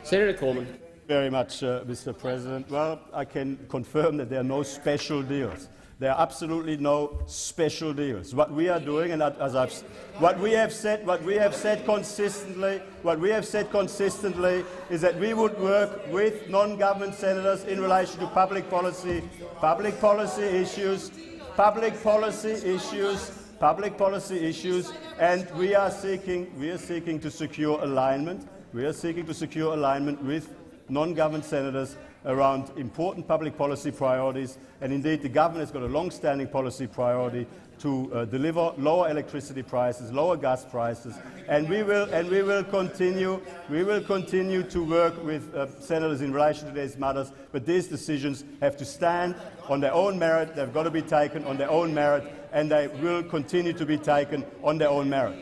Senator Cormann. Very much, uh, Mr. President. Well, I can confirm that there are no special deals. There are absolutely no special deals. What we are doing, and as I've, what we have said, what we have said consistently, what we have said consistently is that we would work with non-government senators in relation to public policy, public policy issues, public policy issues, public policy issues, and we are seeking, we are seeking to secure alignment. We are seeking to secure alignment with non-government senators around important public policy priorities, and indeed the government has got a long-standing policy priority to uh, deliver lower electricity prices, lower gas prices, and we will and we will continue we will continue to work with uh, senators in relation to these matters. But these decisions have to stand on their own merit. They've got to be taken on their own merit, and they will continue to be taken on their own merit.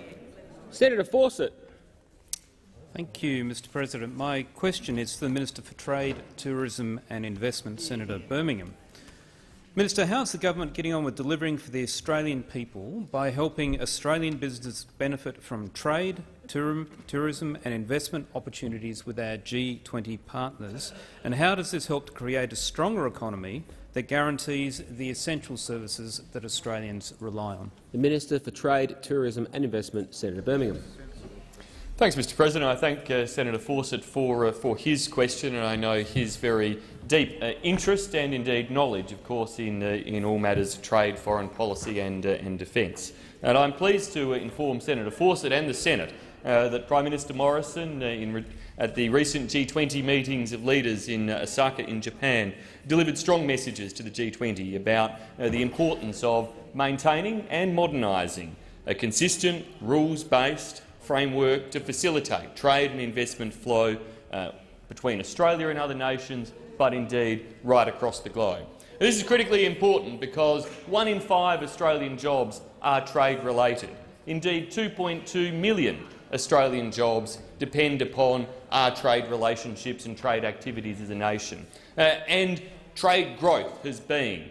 Senator Fawcett. Thank you, Mr President. My question is to the Minister for Trade, Tourism and Investment, Senator Birmingham. Minister, how is the government getting on with delivering for the Australian people by helping Australian businesses benefit from trade, tourism and investment opportunities with our G20 partners? And how does this help to create a stronger economy that guarantees the essential services that Australians rely on? The Minister for Trade, Tourism and Investment, Senator Birmingham. Thanks, Mr President. I thank uh, Senator Fawcett for, uh, for his question, and I know his very deep uh, interest and indeed knowledge, of course, in, uh, in all matters of trade, foreign policy and, uh, and defence. And I'm pleased to uh, inform Senator Fawcett and the Senate that Prime Minister Morrison, in at the recent G20 meetings of leaders in Osaka in Japan, delivered strong messages to the G20 about the importance of maintaining and modernising a consistent, rules-based framework to facilitate trade and investment flow uh, between Australia and other nations, but indeed right across the globe. This is critically important because one in five Australian jobs are trade-related. Indeed, 2.2 million Australian jobs depend upon our trade relationships and trade activities as a nation. Uh, and trade growth has been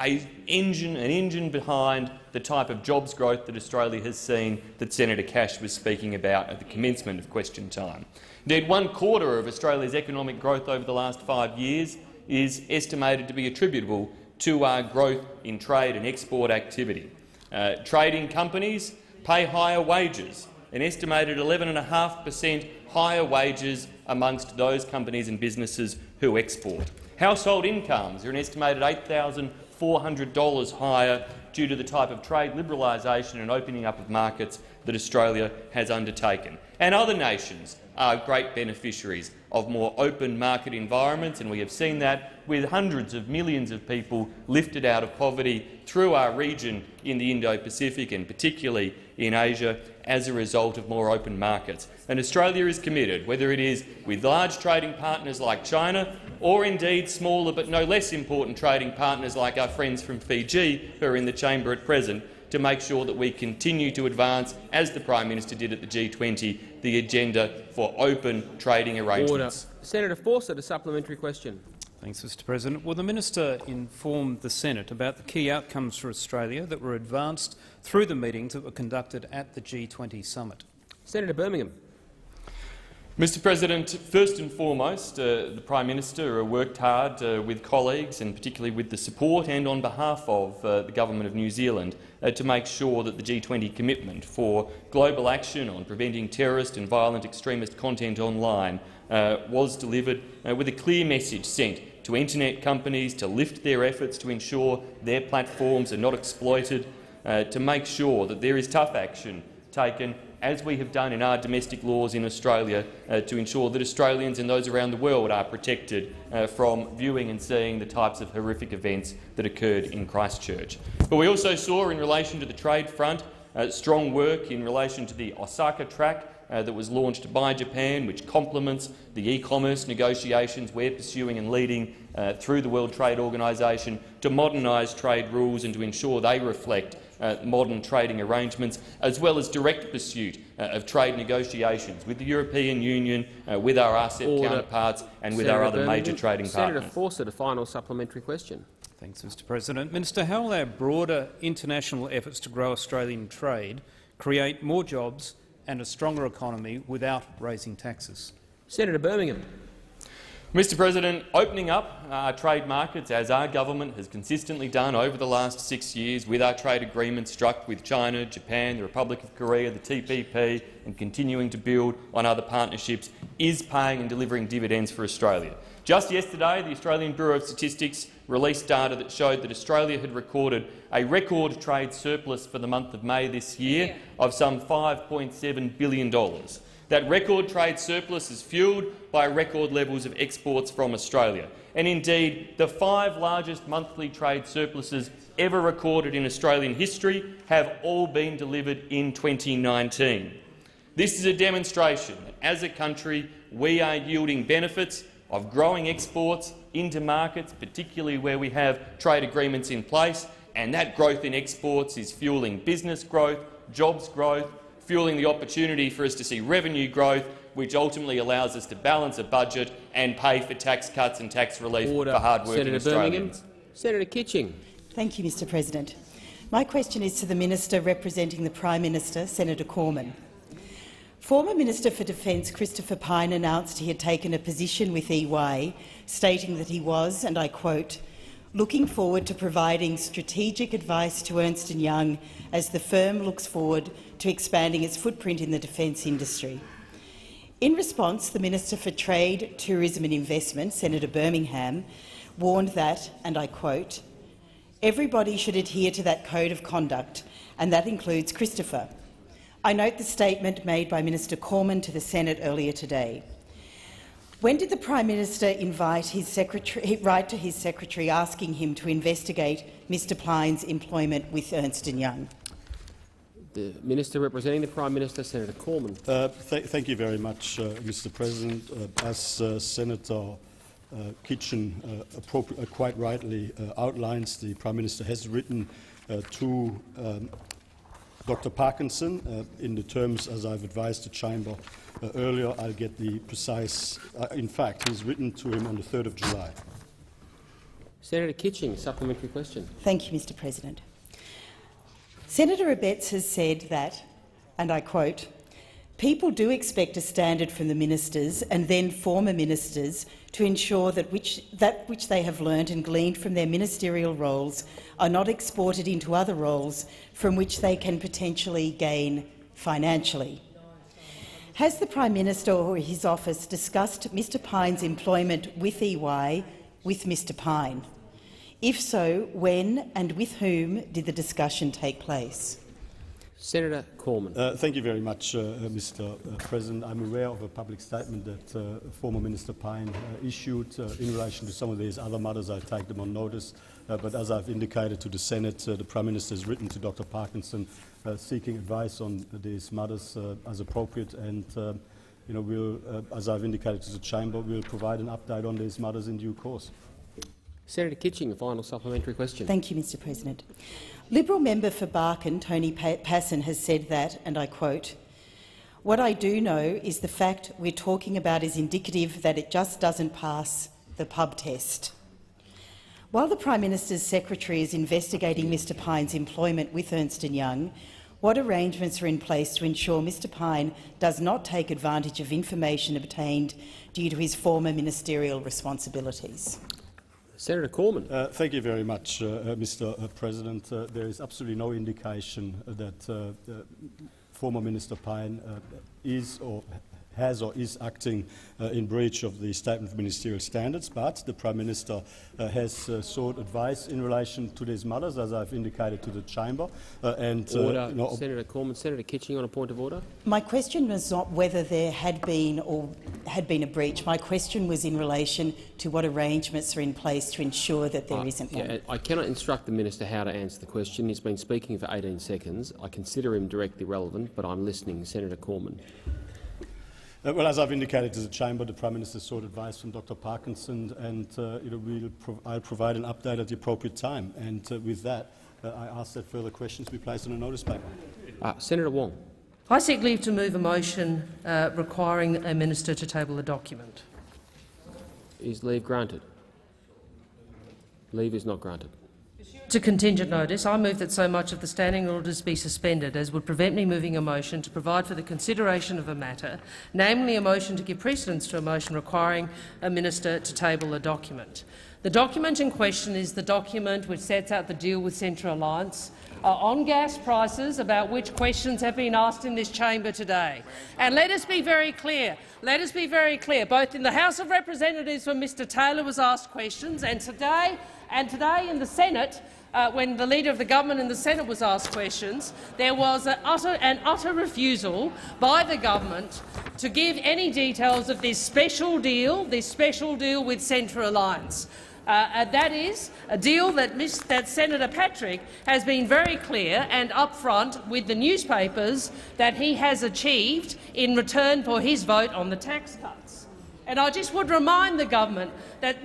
a engine, an engine behind the type of jobs growth that Australia has seen that Senator Cash was speaking about at the commencement of question time. Indeed, one quarter of Australia's economic growth over the last five years is estimated to be attributable to our growth in trade and export activity. Uh, trading companies pay higher wages, an estimated 11.5 per cent higher wages amongst those companies and businesses who export. Household incomes are an estimated 8,000 $400 higher due to the type of trade liberalisation and opening up of markets that Australia has undertaken. And other nations are great beneficiaries of more open market environments, and we have seen that with hundreds of millions of people lifted out of poverty through our region in the Indo-Pacific and particularly in Asia as a result of more open markets. And Australia is committed, whether it is with large trading partners like China or indeed smaller but no less important trading partners like our friends from Fiji who are in the chamber at present, to make sure that we continue to advance, as the Prime Minister did at the G20, the agenda for open trading arrangements. Order. Senator Fawcett, a supplementary question. Thanks, Mr President. Will the minister inform the Senate about the key outcomes for Australia that were advanced through the meetings that were conducted at the G20 summit? Senator Birmingham. Mr President, first and foremost, uh, the Prime Minister worked hard uh, with colleagues and particularly with the support and on behalf of uh, the Government of New Zealand uh, to make sure that the G20 commitment for global action on preventing terrorist and violent extremist content online uh, was delivered uh, with a clear message sent to internet companies to lift their efforts to ensure their platforms are not exploited, to make sure that there is tough action taken as we have done in our domestic laws in Australia, uh, to ensure that Australians and those around the world are protected uh, from viewing and seeing the types of horrific events that occurred in Christchurch. But we also saw, in relation to the trade front, uh, strong work in relation to the Osaka track uh, that was launched by Japan, which complements the e-commerce negotiations we're pursuing and leading uh, through the World Trade Organisation to modernise trade rules and to ensure they reflect modern trading arrangements, as well as direct pursuit uh, of trade negotiations with the European Union, uh, with our RCEP Order. counterparts and with Senator our other Birmingham. major trading Senator partners. Senator Fawcett, a final supplementary question. Thanks, Mr President. Minister, how will our broader international efforts to grow Australian trade create more jobs and a stronger economy without raising taxes? Senator Birmingham. Mr President, opening up our trade markets, as our government has consistently done over the last six years with our trade agreements struck with China, Japan, the Republic of Korea, the TPP and continuing to build on other partnerships, is paying and delivering dividends for Australia. Just yesterday, the Australian Bureau of Statistics released data that showed that Australia had recorded a record trade surplus for the month of May this year of some $5.7 billion. That record trade surplus is fuelled by record levels of exports from Australia. And indeed, the five largest monthly trade surpluses ever recorded in Australian history have all been delivered in 2019. This is a demonstration that, as a country, we are yielding benefits of growing exports into markets, particularly where we have trade agreements in place, and that growth in exports is fuelling business growth, jobs growth, fueling the opportunity for us to see revenue growth, which ultimately allows us to balance a budget and pay for tax cuts and tax relief Order. for hard-working Senator Australians. Birmingham. Senator Kitching. Thank you, Mr President. My question is to the Minister representing the Prime Minister, Senator Cormann. Former Minister for Defence Christopher Pyne announced he had taken a position with EY, stating that he was, and I quote, looking forward to providing strategic advice to Ernst & Young as the firm looks forward to expanding its footprint in the defence industry. In response, the Minister for Trade, Tourism and Investment, Senator Birmingham, warned that, and I quote, everybody should adhere to that code of conduct, and that includes Christopher. I note the statement made by Minister Cormann to the Senate earlier today. When did the Prime Minister invite his secretary, write to his secretary asking him to investigate Mr Pyne's employment with Ernst & Young? The Minister representing the Prime Minister, Senator Cormann. Uh, th thank you very much, uh, Mr. President. Uh, as uh, Senator uh, Kitching uh, quite rightly outlines, the Prime Minister has written to um, Dr. Parkinson uh, in the terms as I've advised the Chamber uh, earlier. I'll get the precise. Uh, in fact, he's written to him on the 3rd of July. Senator Kitching, supplementary question. Thank you, Mr. President. Senator Abetz has said that, and I quote, people do expect a standard from the ministers and then former ministers to ensure that which, that which they have learned and gleaned from their ministerial roles are not exported into other roles from which they can potentially gain financially. Has the Prime Minister or his office discussed Mr Pyne's employment with EY with Mr Pine? If so, when and with whom did the discussion take place? Senator Cormann. Uh, thank you very much, uh, Mr. Uh, President. I'm aware of a public statement that uh, former Minister Pyne uh, issued uh, in relation to some of these other matters. I take them on notice. but as I've indicated to the Senate, the Prime Minister has written to Dr. Parkinson seeking advice on these matters as appropriate. And you know, we'll, as I've indicated to the Chamber, we'll provide an update on these matters in due course. Senator Kitching, a final supplementary question. Thank you, Mr President. Liberal member for Barker, Tony Pasin, has said that, and I quote, what I do know is the fact we're talking about is indicative that it just doesn't pass the pub test. While the Prime Minister's secretary is investigating Mr Pyne's employment with Ernst & Young, what arrangements are in place to ensure Mr Pine does not take advantage of information obtained due to his former ministerial responsibilities? Senator Cormann. Uh, thank you very much, uh, uh Mr. Uh, President. Uh, there is absolutely no indication that former Minister Pyne is or has or is acting uh, in breach of the Statement of Ministerial Standards, but the Prime Minister uh, has uh, sought advice in relation to these matters, as I've indicated to the Chamber. Uh, and, uh, order. You know, Senator Cormann. Senator Kitching on a point of order. My question was not whether there had been or had been a breach. My question was in relation to what arrangements are in place to ensure that there uh, not yeah, one. I cannot instruct the minister how to answer the question. He's been speaking for 18 seconds. I consider him directly relevant, but I'm listening. Senator Cormann. Uh, well, as I've indicated to the Chamber, the Prime Minister sought advice from Dr Parkinson and uh, you know, we'll prov I'll provide an update at the appropriate time. And uh, with that, uh, I ask that further questions be placed on a notice paper. Uh, Senator Wong. I seek leave to move a motion uh, requiring a minister to table a document. Is leave granted? Leave is not granted. To contingent notice, I move that so much of the standing orders be suspended as would prevent me moving a motion to provide for the consideration of a matter, namely a motion to give precedence to a motion requiring a minister to table a document. The document in question is the document which sets out the deal with Centre Alliance uh, on gas prices, about which questions have been asked in this chamber today. And let us be very clear. Let us be very clear. Both in the House of Representatives, when Mr Taylor was asked questions, and today, and today in the Senate, uh, when the Leader of the Government in the Senate was asked questions, there was an utter, an utter refusal by the government to give any details of this special deal, this special deal with Centre Alliance. Uh, that is a deal that, that, Senator Patrick has been very clear and upfront with the newspapers that he has achieved in return for his vote on the tax cuts. And I just would remind the government that.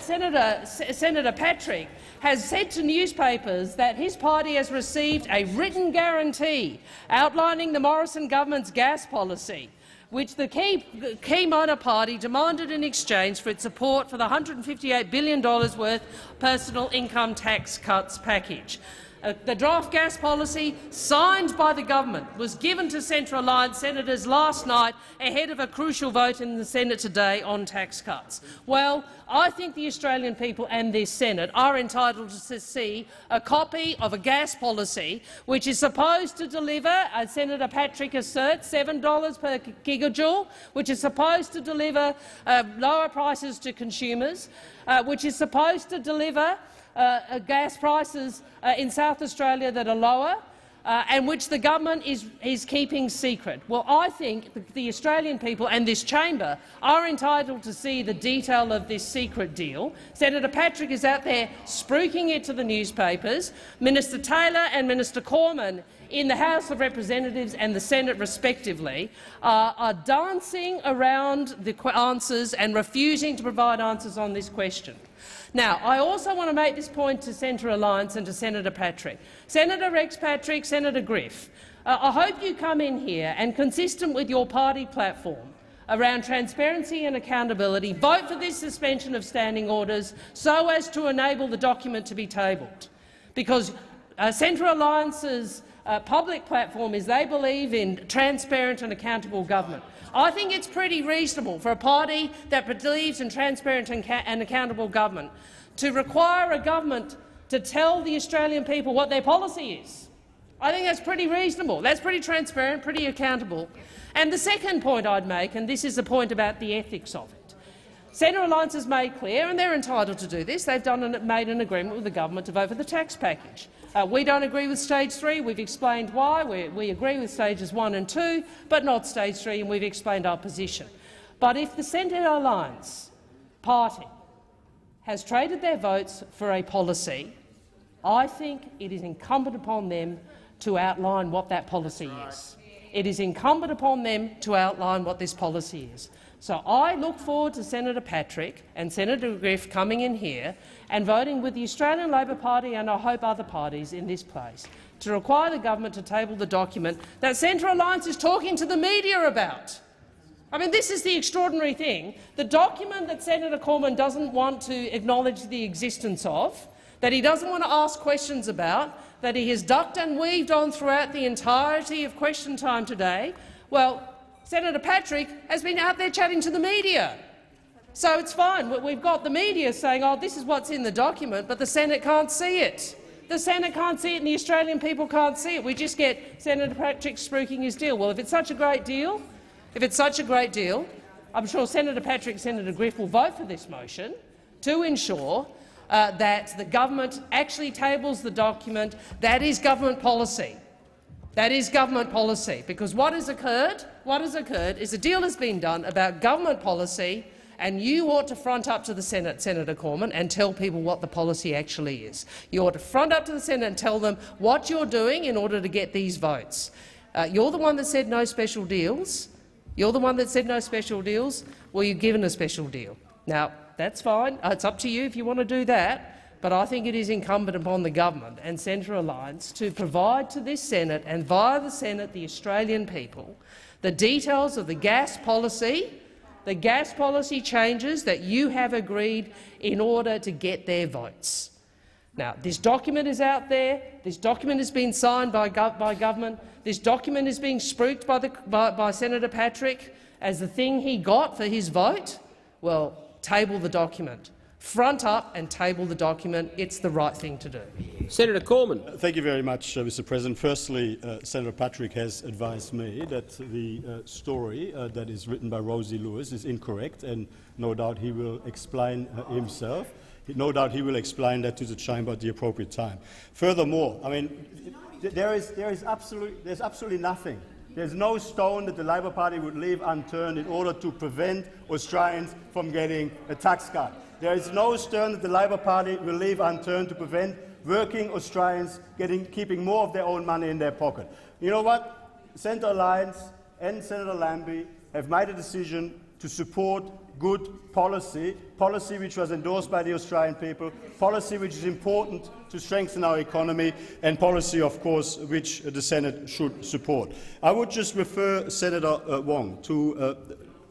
Senator, Senator Patrick has said to newspapers that his party has received a written guarantee outlining the Morrison government's gas policy which the key, key minor party demanded in exchange for its support for the $158 billion worth personal income tax cuts package. Uh, the draft gas policy, signed by the government, was given to Centre Alliance senators last night ahead of a crucial vote in the Senate today on tax cuts. Well, I think the Australian people and this Senate are entitled to see a copy of a gas policy which is supposed to deliver, as Senator Patrick asserts, $7 per gigajoule, which is supposed to deliver uh, lower prices to consumers, uh, which is supposed to deliver uh, uh, gas prices uh, in South Australia that are lower, uh, and which the government is, is keeping secret. Well, I think the, the, Australian people and this chamber are entitled to see the detail of this secret deal. Senator Patrick is out there spruiking it to the newspapers. Minister Taylor and Minister Cormann in the House of Representatives and the Senate, respectively, uh, are dancing around the answers and refusing to provide answers on this question. Now, I also want to make this point to Centre Alliance and to Senator Patrick. Senator Rex Patrick, Senator Griff, uh, I hope you come in here and, consistent with your party platform around transparency and accountability, vote for this suspension of standing orders so as to enable the document to be tabled. Because uh, Centre Alliance's uh, public platform is they believe in transparent and accountable government. I think it's pretty reasonable for a party that believes in transparent and, and accountable government to require a government to tell the Australian people what their policy is. I think that's pretty reasonable. That's pretty transparent, pretty accountable. And the second point I'd make, and this is the point about the ethics of it, Centre Alliance has made clear, and they're entitled to do this, they've done an, made an agreement with the government to vote for the tax package. Uh, we don't agree with stage three. We've explained why. We, we agree with stages one and two, but not stage three, and we've explained our position. But if the Centre Alliance party has traded their votes for a policy, I think it is incumbent upon them to outline what that policy is. It is incumbent upon them to outline what this policy is. So I look forward to Senator Patrick and Senator Griff coming in here and voting with the Australian Labor Party and I hope other parties in this place to require the government to table the document that Centre Alliance is talking to the media about. I mean, this is the extraordinary thing. The document that Senator Cormann doesn't want to acknowledge the existence of, that he doesn't want to ask questions about, that he has ducked and weaved on throughout the entirety of question time today, well, Senator Patrick has been out there chatting to the media. So it's fine. We've got the media saying, oh, this is what's in the document, but the Senate can't see it. The Senate can't see it and the Australian people can't see it. We just get Senator Patrick spruiking his deal. Well, if it's such a great deal, if it's such a great deal, I'm sure Senator Patrick Senator Griff will vote for this motion to ensure uh, that the government actually tables the document. That is government policy. That is government policy, because what has occurred, what has occurred is a deal has been done about government policy, and you ought to front up to the Senate, Senator Cormann, and tell people what the policy actually is. You ought to front up to the Senate and tell them what you're doing in order to get these votes. Uh, you're the one that said no special deals. You're the one that said no special deals. Well, you're given a special deal. Now, that's fine. Uh, it's up to you if you want to do that but I think it is incumbent upon the government and Centre Alliance to provide to this Senate and via the Senate the Australian people the details of the gas policy, the gas policy changes that you have agreed in order to get their votes. Now, this document is out there. This document has been signed by, gov by government. This document is being spruiked by, by, by Senator Patrick as the thing he got for his vote. Well, table the document front up and table the document. It's the right thing to do. Senator Cormann. Thank you very much, uh, Mr. President. Firstly, uh, Senator Patrick has advised me that the uh, story uh, that is written by Rosie Lewis is incorrect, and no doubt he will explain uh, himself. No doubt he will explain that to the chamber at the appropriate time. Furthermore, I mean, there is, there is absolutely, there's absolutely nothing there's no stone that the Labor Party would leave unturned in order to prevent Australians from getting a tax cut. There is no stone that the Labor Party will leave unturned to prevent working Australians getting, keeping more of their own money in their pocket. You know what? Centre Alliance and Senator Lambie have made a decision to support good policy, policy which was endorsed by the Australian people, policy which is important to strengthen our economy, and policy, of course, which the Senate should support. I would just refer Senator uh, Wong to uh,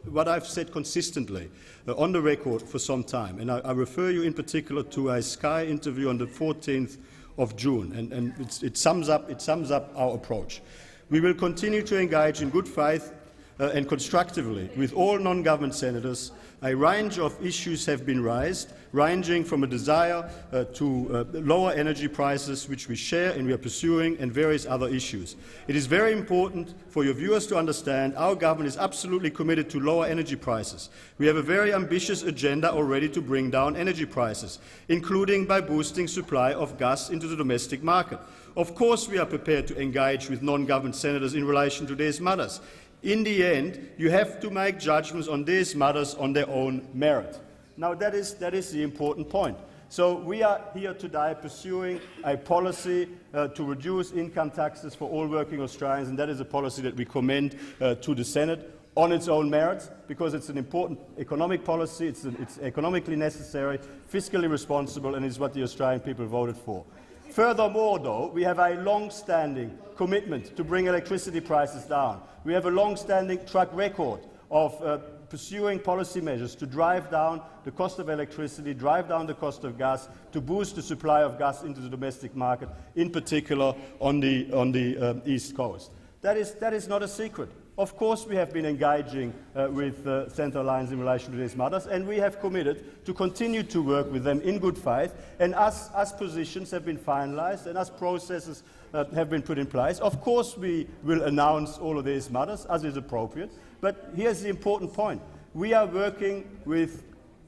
what I've said consistently uh, on the record for some time, and I, I, refer you in particular to a Sky interview on the 14th of June, and, and it, sums up, it sums up our approach. We will continue to engage in good faith uh, and constructively with all non-government senators a range of issues have been raised, ranging from a desire uh, to uh, lower energy prices, which we share and we are pursuing, and various other issues. It is very important for your viewers to understand our government is absolutely committed to lower energy prices. We have a very ambitious agenda already to bring down energy prices, including by boosting supply of gas into the domestic market. Of course, we are prepared to engage with non-government senators in relation to these matters. In the end, you have to make judgments on these matters on their own merit. Now, that is, that is the important point. So we are here today pursuing a policy uh, to reduce income taxes for all working Australians, and that is a policy that we commend uh, to the Senate on its own merits, because it's an important economic policy, it's, it's economically necessary, fiscally responsible, and is what the Australian people voted for. Furthermore, though, we have a long-standing commitment to bring electricity prices down. We have a long-standing track record of uh, pursuing policy measures to drive down the cost of electricity, drive down the cost of gas, to boost the supply of gas into the domestic market, in particular on the, on the uh, East Coast. That is, that is not a secret. Of course, we have been engaging uh, with uh, Centre Alliance in relation to these matters, and we have committed to continue to work with them in good faith. And as, as positions have been finalised and as processes uh, have been put in place, of course we will announce all of these matters as is appropriate. But here's the important point. We are working with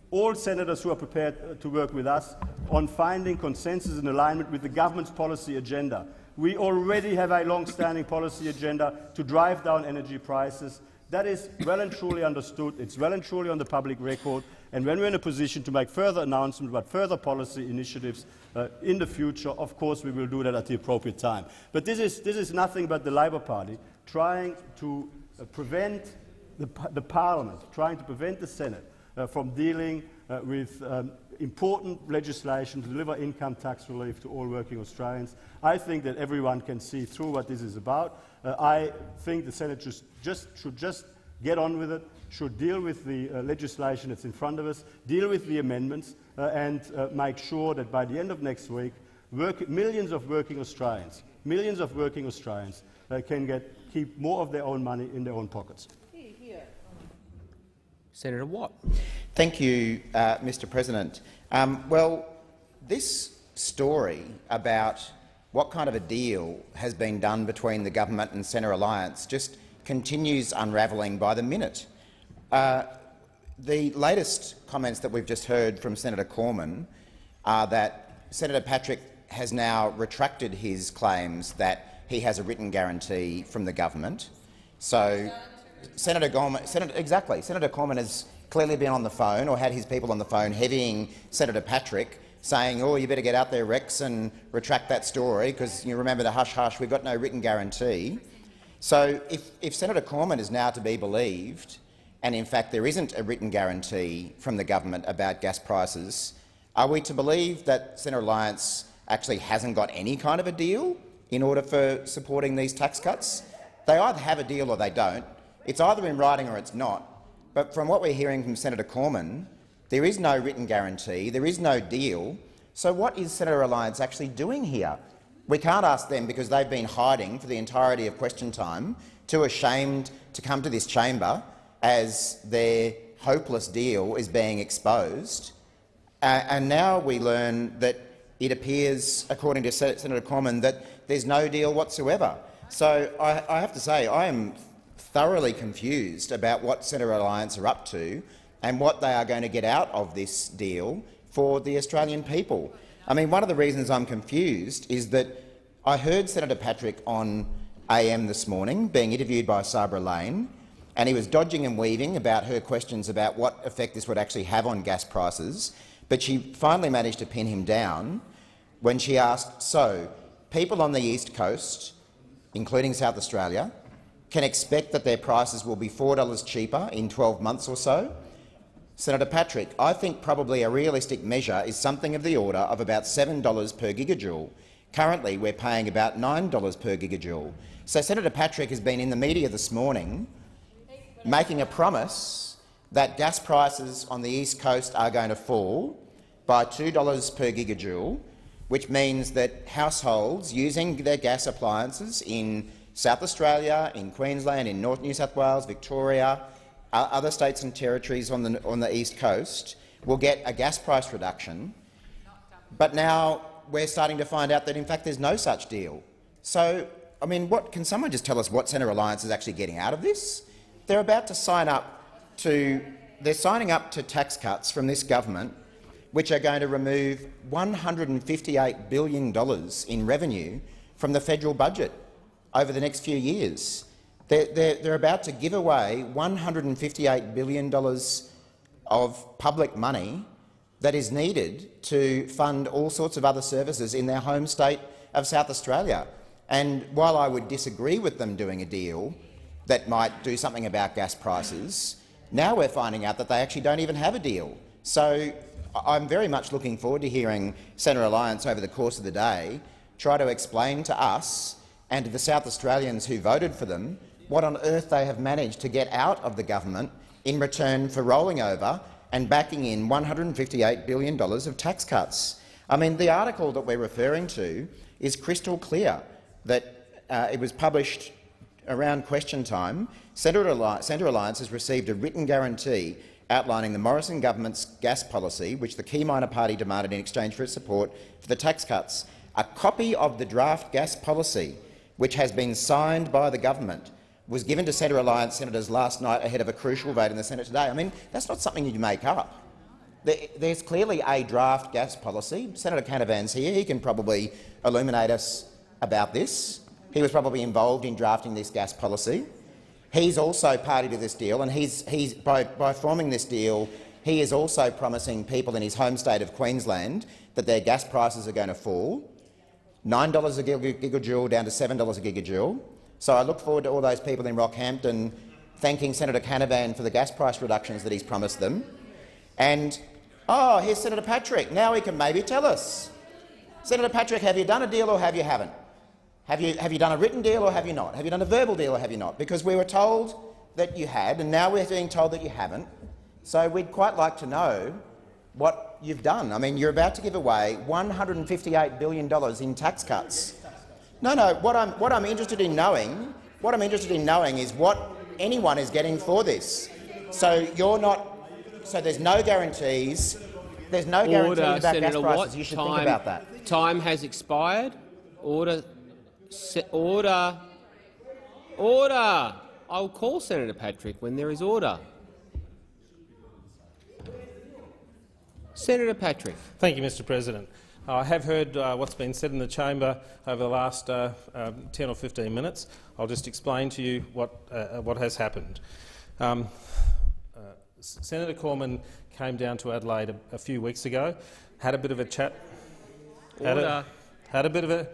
all senators who are prepared uh, to work with us on finding consensus and alignment with the government's policy agenda. We already have a long-standing policy agenda to drive down energy prices. That is well and truly understood. It's well and truly on the public record. And when we're in a position to make further announcements about further policy initiatives uh, in the future, of course we will do that at the appropriate time. But this is, this is nothing but the Labour Party trying to uh, prevent the, the, Parliament, trying to prevent the Senate uh, from dealing uh, with um, important legislation to deliver income tax relief to all working Australians. I think that everyone can see through what this is about. Uh, I think the Senate just, just, should just get on with it, should deal with the uh, legislation that's in front of us, deal with the amendments, uh, and uh, make sure that by the end of next week, work, millions of working Australians, millions of working Australians uh, can get, keep more of their own money in their own pockets. Senator Watt. Thank you, uh, Mr President. Um, well, this story about what kind of a deal has been done between the government and Centre Alliance just continues unravelling by the minute. Uh, the latest comments that we've just heard from Senator Cormann are that Senator Patrick has now retracted his claims that he has a written guarantee from the government. So Senator Cormann, Senator, exactly. Senator Cormann has clearly been on the phone or had his people on the phone heavying Senator Patrick, saying, "Oh, you better get out there, Rex, and retract that story because you remember the hush hush. We've got no written guarantee." So, if, if Senator Cormann is now to be believed, and in fact there isn't a written guarantee from the government about gas prices, are we to believe that Centre Alliance actually hasn't got any kind of a deal in order for supporting these tax cuts? They either have a deal or they don't. It's either in writing or it's not. But from what we're hearing from Senator Cormann, there is no written guarantee, there is no deal. So what is Centre Alliance actually doing here? We can't ask them because they've been hiding for the entirety of question time, too ashamed to come to this chamber as their hopeless deal is being exposed. Uh, and now we learn that it appears, according to Senator Cormann, that there's no deal whatsoever. So I, I have to say I am thoroughly confused about what Centre Alliance are up to and what they are going to get out of this deal for the Australian people. I mean, one of the reasons I'm confused is that I heard Senator Patrick on AM this morning being interviewed by Sabra Lane, and he was dodging and weaving about her questions about what effect this would actually have on gas prices, but she finally managed to pin him down when she asked, so, people on the east coast, including South Australia, can expect that their prices will be $4 cheaper in 12 months or so. Senator Patrick, I think probably a realistic measure is something of the order of about $7 per gigajoule. Currently, we're paying about $9 per gigajoule. So Senator Patrick has been in the media this morning making a promise that gas prices on the east coast are going to fall by $2 per gigajoule, which means that households using their gas appliances in South Australia, in Queensland, in North New South Wales, Victoria, other states and territories on the, on the east coast will get a gas price reduction. But now we're starting to find out that, in fact, there's no such deal. So, I mean, what, can someone just tell us what Centre Alliance is actually getting out of this? They're about to sign up to they're signing up to tax cuts from this government which are going to remove $158 billion in revenue from the federal budget over the next few years. They're, they're, they're about to give away $158 billion of public money that is needed to fund all sorts of other services in their home state of South Australia. And while I would disagree with them doing a deal that might do something about gas prices, now we're finding out that they actually don't even have a deal. So I'm very much looking forward to hearing Centre Alliance over the course of the day try to explain to us and to the South Australians who voted for them what on earth they have managed to get out of the government in return for rolling over and backing in $158 billion of tax cuts. I mean, the article that we're referring to is crystal clear that uh, it was published around question time. Centre Alliance has received a written guarantee outlining the Morrison government's gas policy, which the key minor party demanded in exchange for its support for the tax cuts. A copy of the draft gas policy which has been signed by the government, was given to Centre Alliance senators last night ahead of a crucial vote in the Senate today. I mean, that's not something you make up. There's clearly a draft gas policy. Senator Canavan's here. He can probably illuminate us about this. He was probably involved in drafting this gas policy. He's also party to this deal, and he's, he's, by, by forming this deal, he is also promising people in his home state of Queensland that their gas prices are going to fall, $9 a gigajoule down to $7 a gigajoule. So I look forward to all those people in Rockhampton thanking Senator Canavan for the gas price reductions that he's promised them. And, oh, here's Senator Patrick. Now he can maybe tell us. Senator Patrick, have you done a deal or have you haven't? Have you, have you done a written deal or have you not? Have you done a verbal deal or have you not? Because we were told that you had, and now we're being told that you haven't. So we'd quite like to know what you've done. I mean, you're about to give away $158 billion in tax cuts. No, no. What I'm, what I'm interested in knowing, what I'm interested in knowing is what anyone is getting for this. So you're not. So there's no guarantees. There's no guarantees Order, about gas prices. Watt. You should time, think about that. Time has expired. Order. Se order. Order. I'll call Senator Patrick when there is order. Senator Patrick. Thank you, Mr President. I have heard uh, what's been said in the chamber over the last uh, um, 10 or 15 minutes. I'll just explain to you what, uh, what has happened. Um, uh, Senator Cormann came down to Adelaide a, a, few weeks ago, had a bit of a chat, had a, had a, bit of a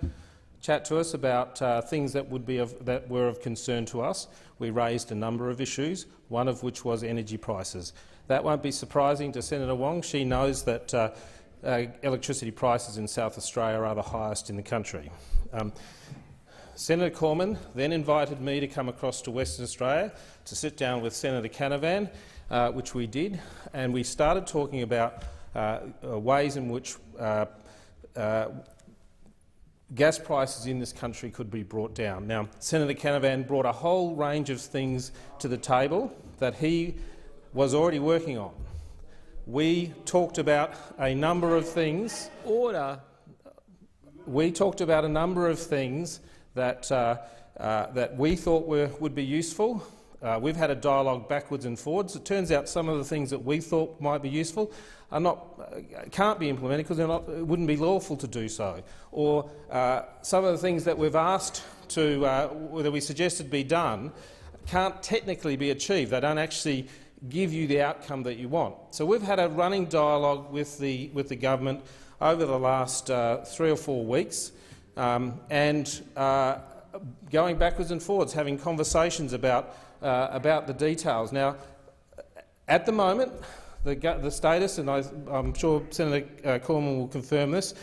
chat to us about uh, things that would be of, that were of concern to us. We raised a number of issues, one of which was energy prices. That won't be surprising to Senator Wong. She knows that uh, uh, electricity prices in South Australia are the highest in the country. Um, Senator Cormann then invited me to come across to Western Australia to sit down with Senator Canavan, uh, which we did, and we started talking about uh, uh, ways in which uh, gas prices in this country could be brought down. Now, Senator Canavan brought a whole range of things to the table that he was already working on. We talked about a number of things. Order. We talked about a number of things that, uh, uh, that we thought were, would be useful. Uh, we've had a dialogue backwards and forwards. It turns out some of the things that we thought might be useful are not, uh, can't be implemented because not, it wouldn't be lawful to do so. Or uh, some of the things that we've asked to, uh, that we suggested be done, can't technically be achieved. They don't actually give you the outcome that you want. So we've had a running dialogue with the, with the government over the last uh, three or four weeks um, and uh, going backwards and forwards, having conversations about, uh, about the details. Now, at the moment, the, the status, and I, am sure Senator uh, Cormann will confirm this,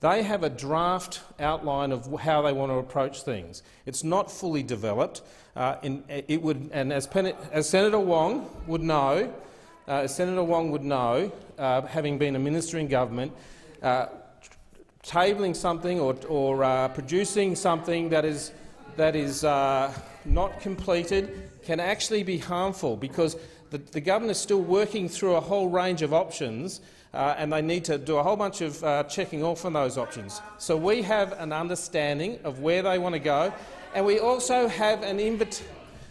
they have a draft outline of how they want to approach things. It's not fully developed. Uh, in, it would, and as, Pen as Senator Wong would know, uh, as Senator Wong would know, uh, having been a minister in government, uh, tabling something or, or uh, producing something that is, that is uh, not completed can actually be harmful because the, the government is still working through a whole range of options uh, and they need to do a whole bunch of uh, checking off on those options. So we have an understanding of where they want to go, and we also have an invitation.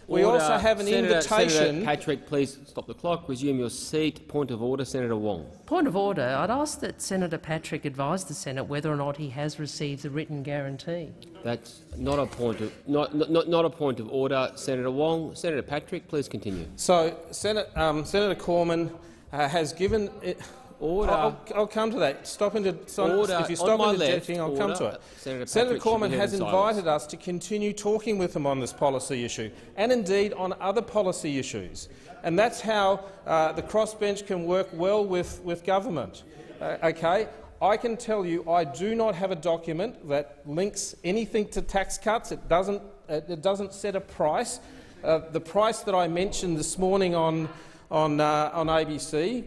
We also have an Senator, invitation. Senator Patrick, please stop the clock. Resume your seat. Point of order, Senator Wong. Point of order. I'd ask that Senator Patrick advise the Senate whether or not he has received the written guarantee. That's not a point of not not, not a point of order, Senator Wong. Senator Patrick, please continue. So, Senate, um, Senator Cormann uh, has given it. Order. I'll, I'll, come to that. Stop into Order. if you stop interjecting, I'll come to it. Senator Senator Patrick should be Cormann has invited us to continue talking with him on this policy issue, and indeed on other policy issues. And that's how uh, the crossbench can work well with, with government. Uh, okay. I can tell you I do not have a document that links anything to tax cuts. It doesn't, it doesn't set a price. Uh, the price that I mentioned this morning on, on, uh, on ABC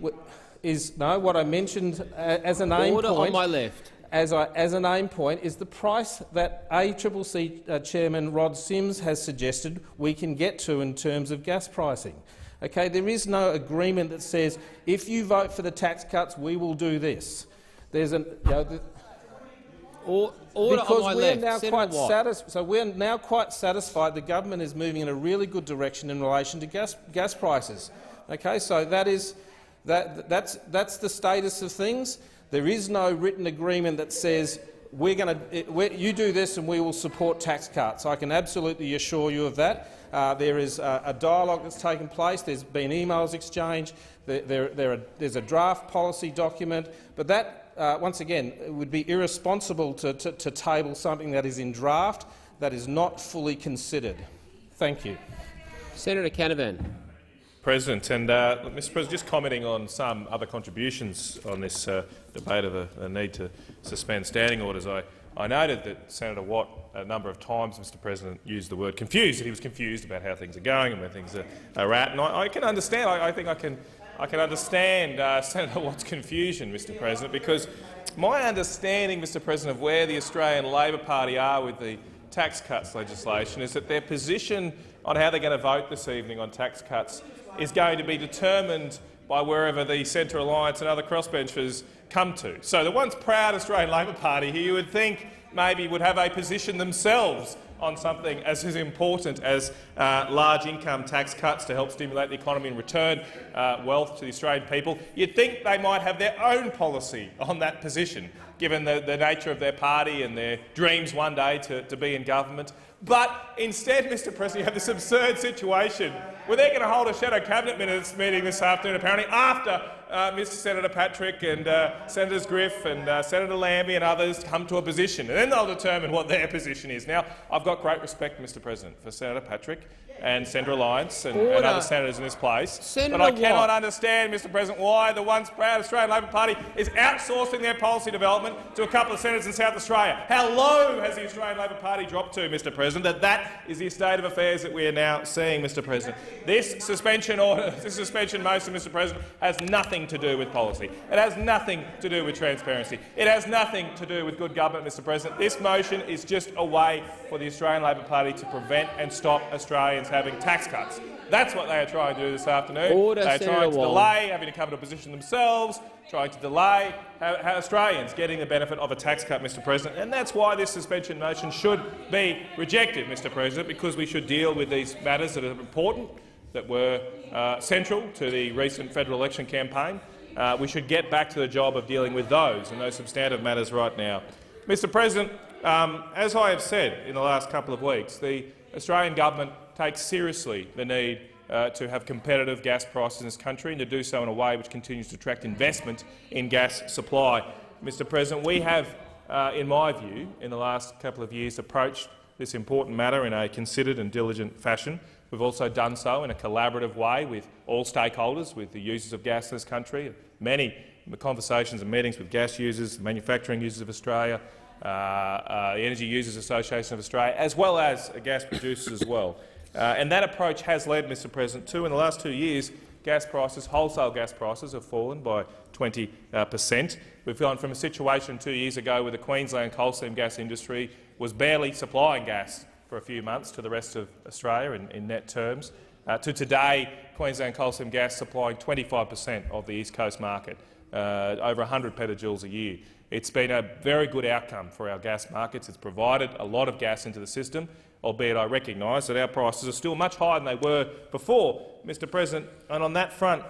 is no. What I mentioned uh, as an aim Order point on my left. As, I, as an aim point is the price that ACCC uh, Chairman Rod Sims has suggested we can get to in terms of gas pricing. Okay, there is no agreement that says if you vote for the tax cuts, we will do this. There's an you know, the, or, order because we're now Senator quite Watt. satis- so we're now quite satisfied the government is moving in a really good direction in relation to gas, gas prices. Okay, so that is That, that's, that's the status of things. There is no written agreement that says we're going to, you do this and we will support tax cuts. I can absolutely assure you of that. Uh, there is a, a, dialogue that's taken place. There's been emails exchanged. There, there, there are, there's a draft policy document. But that, uh, once again, would be irresponsible to, to, to table something that is in draft that is not fully considered. Thank you. Senator Canavan. President, and uh, Mr. President, just commenting on some other contributions on this uh, debate of the, the, need to suspend standing orders. I, I noted that Senator Watt a number of times, Mr. President, used the word confused. He was confused about how things are going and where things are, are at. And I, I can understand. I, I, think I can. I can understand uh, Senator Watt's confusion, Mr. President, because my understanding, Mr. President, of where the Australian Labor Party are with the tax cuts legislation is that their position on how they're going to vote this evening on tax cuts is going to be determined by wherever the Centre Alliance and other crossbenchers come to. So the once proud Australian Labor Party here, you would think maybe would have a position themselves on something as, as important as uh, large income tax cuts to help stimulate the economy and return uh, wealth to the Australian people. You'd think they might have their own policy on that position, given the, the nature of their party and their dreams one day to, to be in government. But instead, Mr President, you have this absurd situation where they're going to hold a shadow cabinet meeting this afternoon, apparently after uh, Mr Senator Patrick and uh, Senators Griff and uh, Senator Lambie and others come to a position, and then they'll determine what their position is. Now, I've got great respect, Mr President, for Senator Patrick and Centre Alliance and, and, other senators in this place. Senator but I cannot understand, Mr President, why the once proud Australian Labor Party is outsourcing their policy development to a couple of senators in South Australia. How low has the Australian Labor Party dropped to, Mr President, that that is the state of affairs that we are now seeing, Mr President? This suspension order, this suspension motion, Mr President, has nothing to do with policy. It has nothing to do with transparency. It has nothing to do with good government, Mr President. This motion is just a way for the Australian Labor Party to prevent and stop Australians having tax cuts. That's what they are trying to do this afternoon. Order, they are Senator trying to Wong. delay having to come to a position themselves, trying to delay Australians getting the benefit of a tax cut, Mr President. And that's why this suspension motion should be rejected, Mr President, because we should deal with these matters that are important, that were uh, central to the recent federal election campaign. Uh, we should get back to the job of dealing with those and those substantive matters right now. Mr President, um, as I have said in the last couple of weeks, the Australian government takes seriously the need uh, to have competitive gas prices in this country and to do so in a way which continues to attract investment in gas supply. Mr President, we have, uh, in my view, in the last couple of years approached this important matter in a considered and diligent fashion. We've also done so in a collaborative way with all stakeholders, with the users of gas in this country, many conversations and meetings with gas users, manufacturing users of Australia, uh, uh, the Energy Users Association of Australia, as well as gas producers as well. Uh, and that approach has led, Mr President, to, in the last two years, gas prices, wholesale gas prices have fallen by 20 uh, per cent. We've gone from a situation two years ago where the Queensland coal seam gas industry was barely supplying gas for a few months to the rest of Australia in, in net terms, uh, to today Queensland coal seam gas supplying 25 per cent of the East Coast market, uh, over 100 petajoules a year. It's been a very good outcome for our gas markets. It's provided a lot of gas into the system, albeit I recognise that our prices are still much higher than they were before, Mr President. And on that front,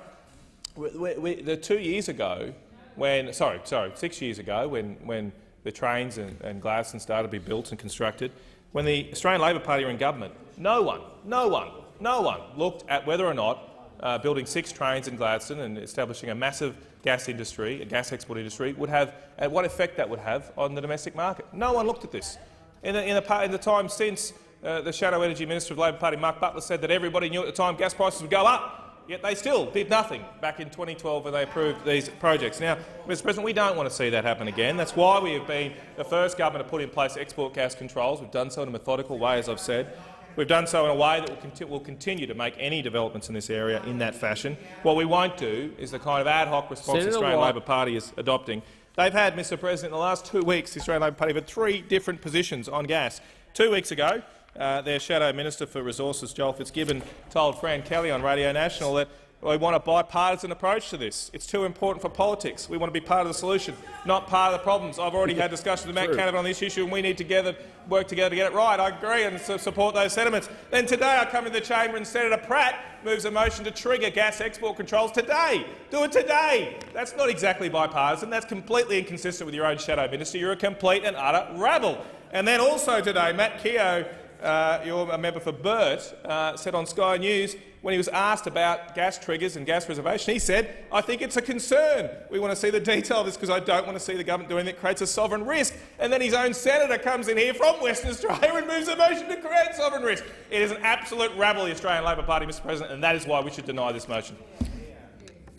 we, we, the two years ago, when sorry, sorry, six years ago, when when the trains and, and Gladstone started to be built and constructed, when the Australian Labor Party were in government, no one, no one, no one looked at whether or not uh, building six trains in Gladstone and establishing a massive gas industry, a gas export industry, would have, and what effect that would have on the domestic market. No one looked at this. In the, in in the time since uh, the Shadow Energy Minister of the Labor Party, Mark Butler, said that everybody knew at the time gas prices would go up, yet they still did nothing back in 2012 when they approved these projects. Now, Mr President, we don't want to see that happen again. That's why we have been the first government to put in place export gas controls. We've done so in a methodical way, as I've said. We've done so in a way that will, conti will, continue to make any developments in this area in that fashion. What we won't do is the kind of ad hoc response the Australian Labor Party is adopting. They've had, Mr President, in the last two weeks, the Australian Labor Party have had three different positions on gas. Two weeks ago, uh, their Shadow Minister for Resources, Joel Fitzgibbon, told Fran Kelly on Radio National that We want a bipartisan approach to this. It's too important for politics. We want to be part of the solution, not part of the problems. I've already had discussions with Matt Canavan on this issue, and we need to together, work together to get it right. I agree and support those sentiments. Then today I come to the chamber and Senator Pratt moves a motion to trigger gas export controls today. Do it today. That's not exactly bipartisan. That's completely inconsistent with your own shadow minister. You're a complete and utter rabble. And then also today, Matt Keogh, uh, you're a member for Burt, uh, said on Sky News when he was asked about gas triggers and gas reservation, he said, I think it's a concern. We want to see the detail of this because I don't want to see the government doing that creates a sovereign risk. And then his own senator comes in here from Western Australia and moves a motion to create sovereign risk. It is an absolute rabble, the Australian Labor Party, Mr President, and that is why we should deny this motion.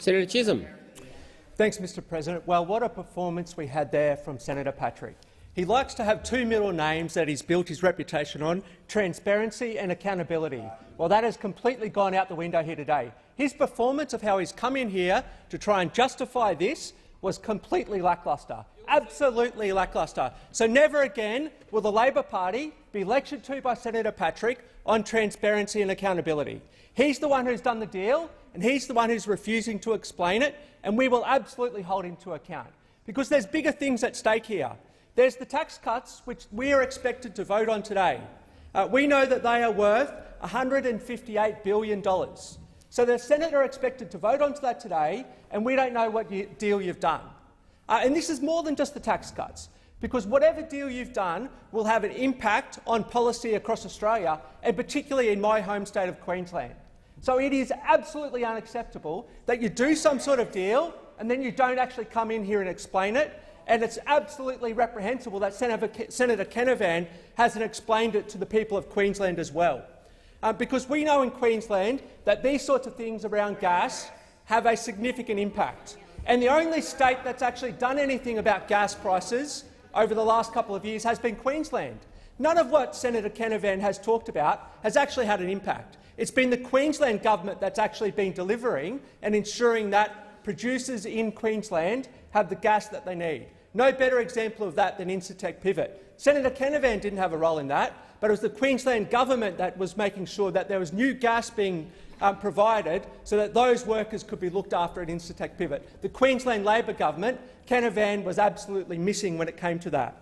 Senator Chisholm. Thanks, Mr President. Well, what a performance we had there from Senator Patrick. He likes to have two middle names that he's built his reputation on, transparency and accountability. Well, that has completely gone out the window here today. His performance of how he's come in here to try and justify this was completely lacklustre, absolutely lacklustre. So never again will the Labor Party be lectured to by Senator Patrick on transparency and accountability. He's the one who's done the deal, and he's the one who's refusing to explain it, and we will absolutely hold him to account. Because there's bigger things at stake here. There's the tax cuts, which we are expected to vote on today. Uh, we know that they are worth $158 billion. So the Senate are expected to vote on that today, and we don't know what you, deal you've done. Uh, and this is more than just the tax cuts, because whatever deal you've done will have an impact on policy across Australia, and particularly in my home state of Queensland. So it is absolutely unacceptable that you do some sort of deal and then you don't actually come in here and explain it, and it's absolutely reprehensible that Senator, Canavan hasn't explained it to the people of Queensland as well. Um, because we know in Queensland that these sorts of things around gas have a significant impact. And the only state that's actually done anything about gas prices over the last couple of years has been Queensland. None of what Senator Canavan has talked about has actually had an impact. It's been the Queensland government that's actually been delivering and ensuring that producers in Queensland have the gas that they need. No better example of that than Incitec Pivot. Senator Canavan didn't have a role in that, but it was the Queensland government that was making sure that there was new gas being um, provided so that those workers could be looked after at Incitec Pivot. The Queensland Labor government, Canavan was absolutely missing when it came to that.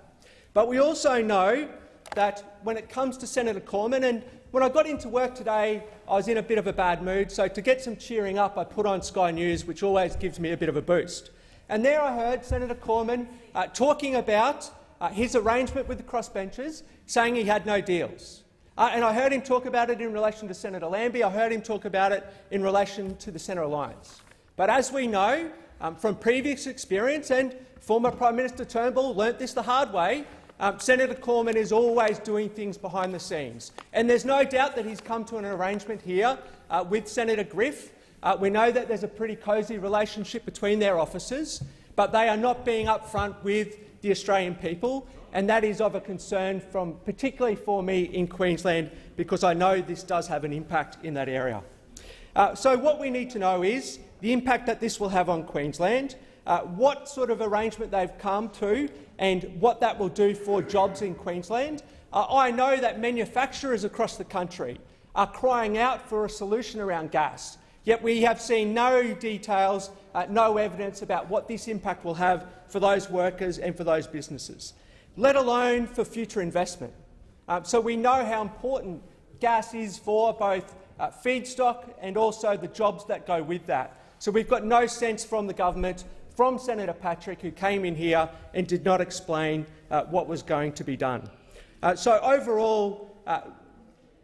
But we also know that when it comes to Senator Cormann, and when I got into work today, I was in a bit of a bad mood, so to get some cheering up, I put on Sky News, which always gives me a bit of a boost. And there I heard Senator Cormann uh, talking about uh, his arrangement with the crossbenchers, saying he had no deals. Uh, and I heard him talk about it in relation to Senator Lambie. I heard him talk about it in relation to the Centre Alliance. But as we know um, from previous experience, and former Prime Minister Turnbull learnt this the hard way, um, Senator Cormann is always doing things behind the scenes. And there's no doubt that he's come to an arrangement here uh, with Senator Griff uh, we know that there's a pretty cosy relationship between their offices, but they are not being upfront with the Australian people, and that is of a concern, from, particularly for me in Queensland, because I know this does have an impact in that area. Uh, so what we need to know is the impact that this will have on Queensland, uh, what sort of arrangement they've come to and what that will do for jobs in Queensland. Uh, I know that manufacturers across the country are crying out for a solution around gas. Yet we have seen no details, uh, no evidence about what this impact will have for those workers and for those businesses, let alone for future investment. Um, so we know how important gas is for both uh, feedstock and also the jobs that go with that. So we've got no sense from the government, from Senator Patrick, who came in here and did not explain uh, what was going to be done. Uh, so overall, uh,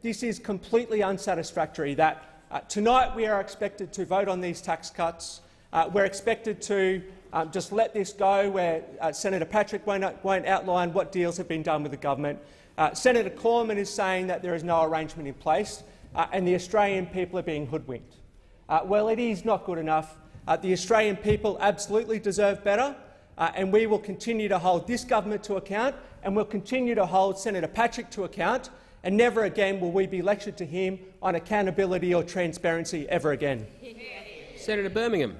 this is completely unsatisfactory that uh, tonight we are expected to vote on these tax cuts. Uh, we're expected to um, just let this go, where uh, Senator Patrick won't, won't, outline what deals have been done with the government. Uh, Senator Cormann is saying that there is no arrangement in place uh, and the Australian people are being hoodwinked. Uh, well, it is not good enough. the Australian people absolutely deserve better, and we will continue to hold this government to account and we'll continue to hold Senator Patrick to account and never again will we be lectured to him on accountability or transparency ever again. Senator Birmingham.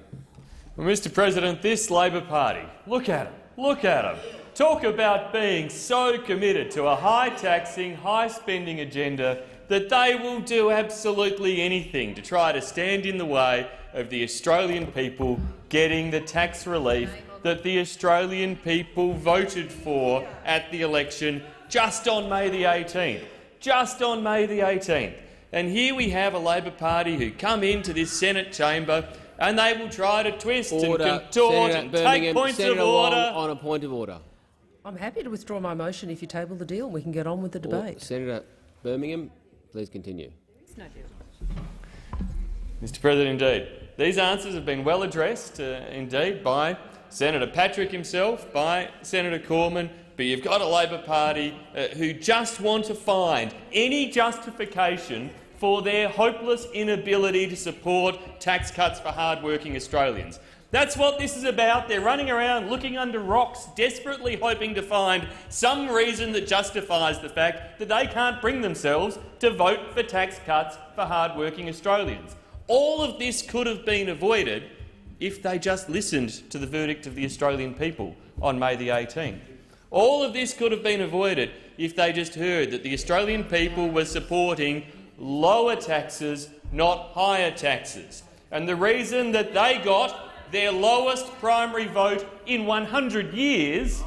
Well, Mr President, this Labor Party, look at them, look at them. Talk about being so committed to a high-taxing, high-spending agenda that they will do absolutely anything to try to stand in the way of the Australian people getting the tax relief that the Australian people voted for at the election just on May the 18th. Just on May the 18th. And here we have a Labor Party who come into this Senate chamber and they will try to twist Order. and contort Senator and Birmingham, take points Senator of Wong order. on a point of order. I'm happy to withdraw my motion if you table the deal and we can get on with the Or- debate. Senator Birmingham, please continue. It's no deal. Mr President, indeed. These answers have been well addressed, uh, indeed, by Senator Patrick himself, by Senator Cormann, but you've got a Labor Party uh, who just want to find any justification for their hopeless inability to support tax cuts for hard-working Australians. That's what this is about. They're running around looking under rocks, desperately hoping to find some reason that justifies the fact that they can't bring themselves to vote for tax cuts for hard-working Australians. All of this could have been avoided if they just listened to the verdict of the Australian people on May the 18th. All of this could have been avoided if they just heard that the Australian people were supporting lower taxes, not higher taxes. And the reason that they got their lowest primary vote in 100 years,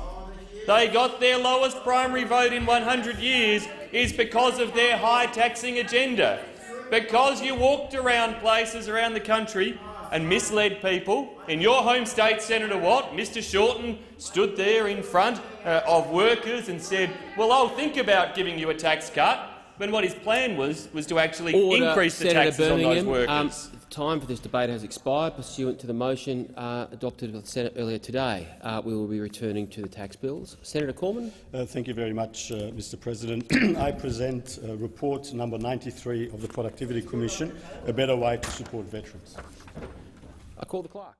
they got their lowest primary vote in 100 years, is because of their high taxing agenda. Because you walked around places around the country and misled people. In your home state, Senator Watt, Mr Shorten stood there in front uh, of workers and said, well, I'll think about giving you a tax cut. But what his plan was, was to actually Order, increase the Senator taxes on those workers. Um, time for this debate has expired pursuant to the motion uh, adopted by the Senate earlier today. Uh, we will be returning to the tax bills. Senator Cormann. Uh, thank you very much, uh, Mr. President. I present uh, report number 93 of the Productivity Commission, A Better Way to Support Veterans. I call the clerk.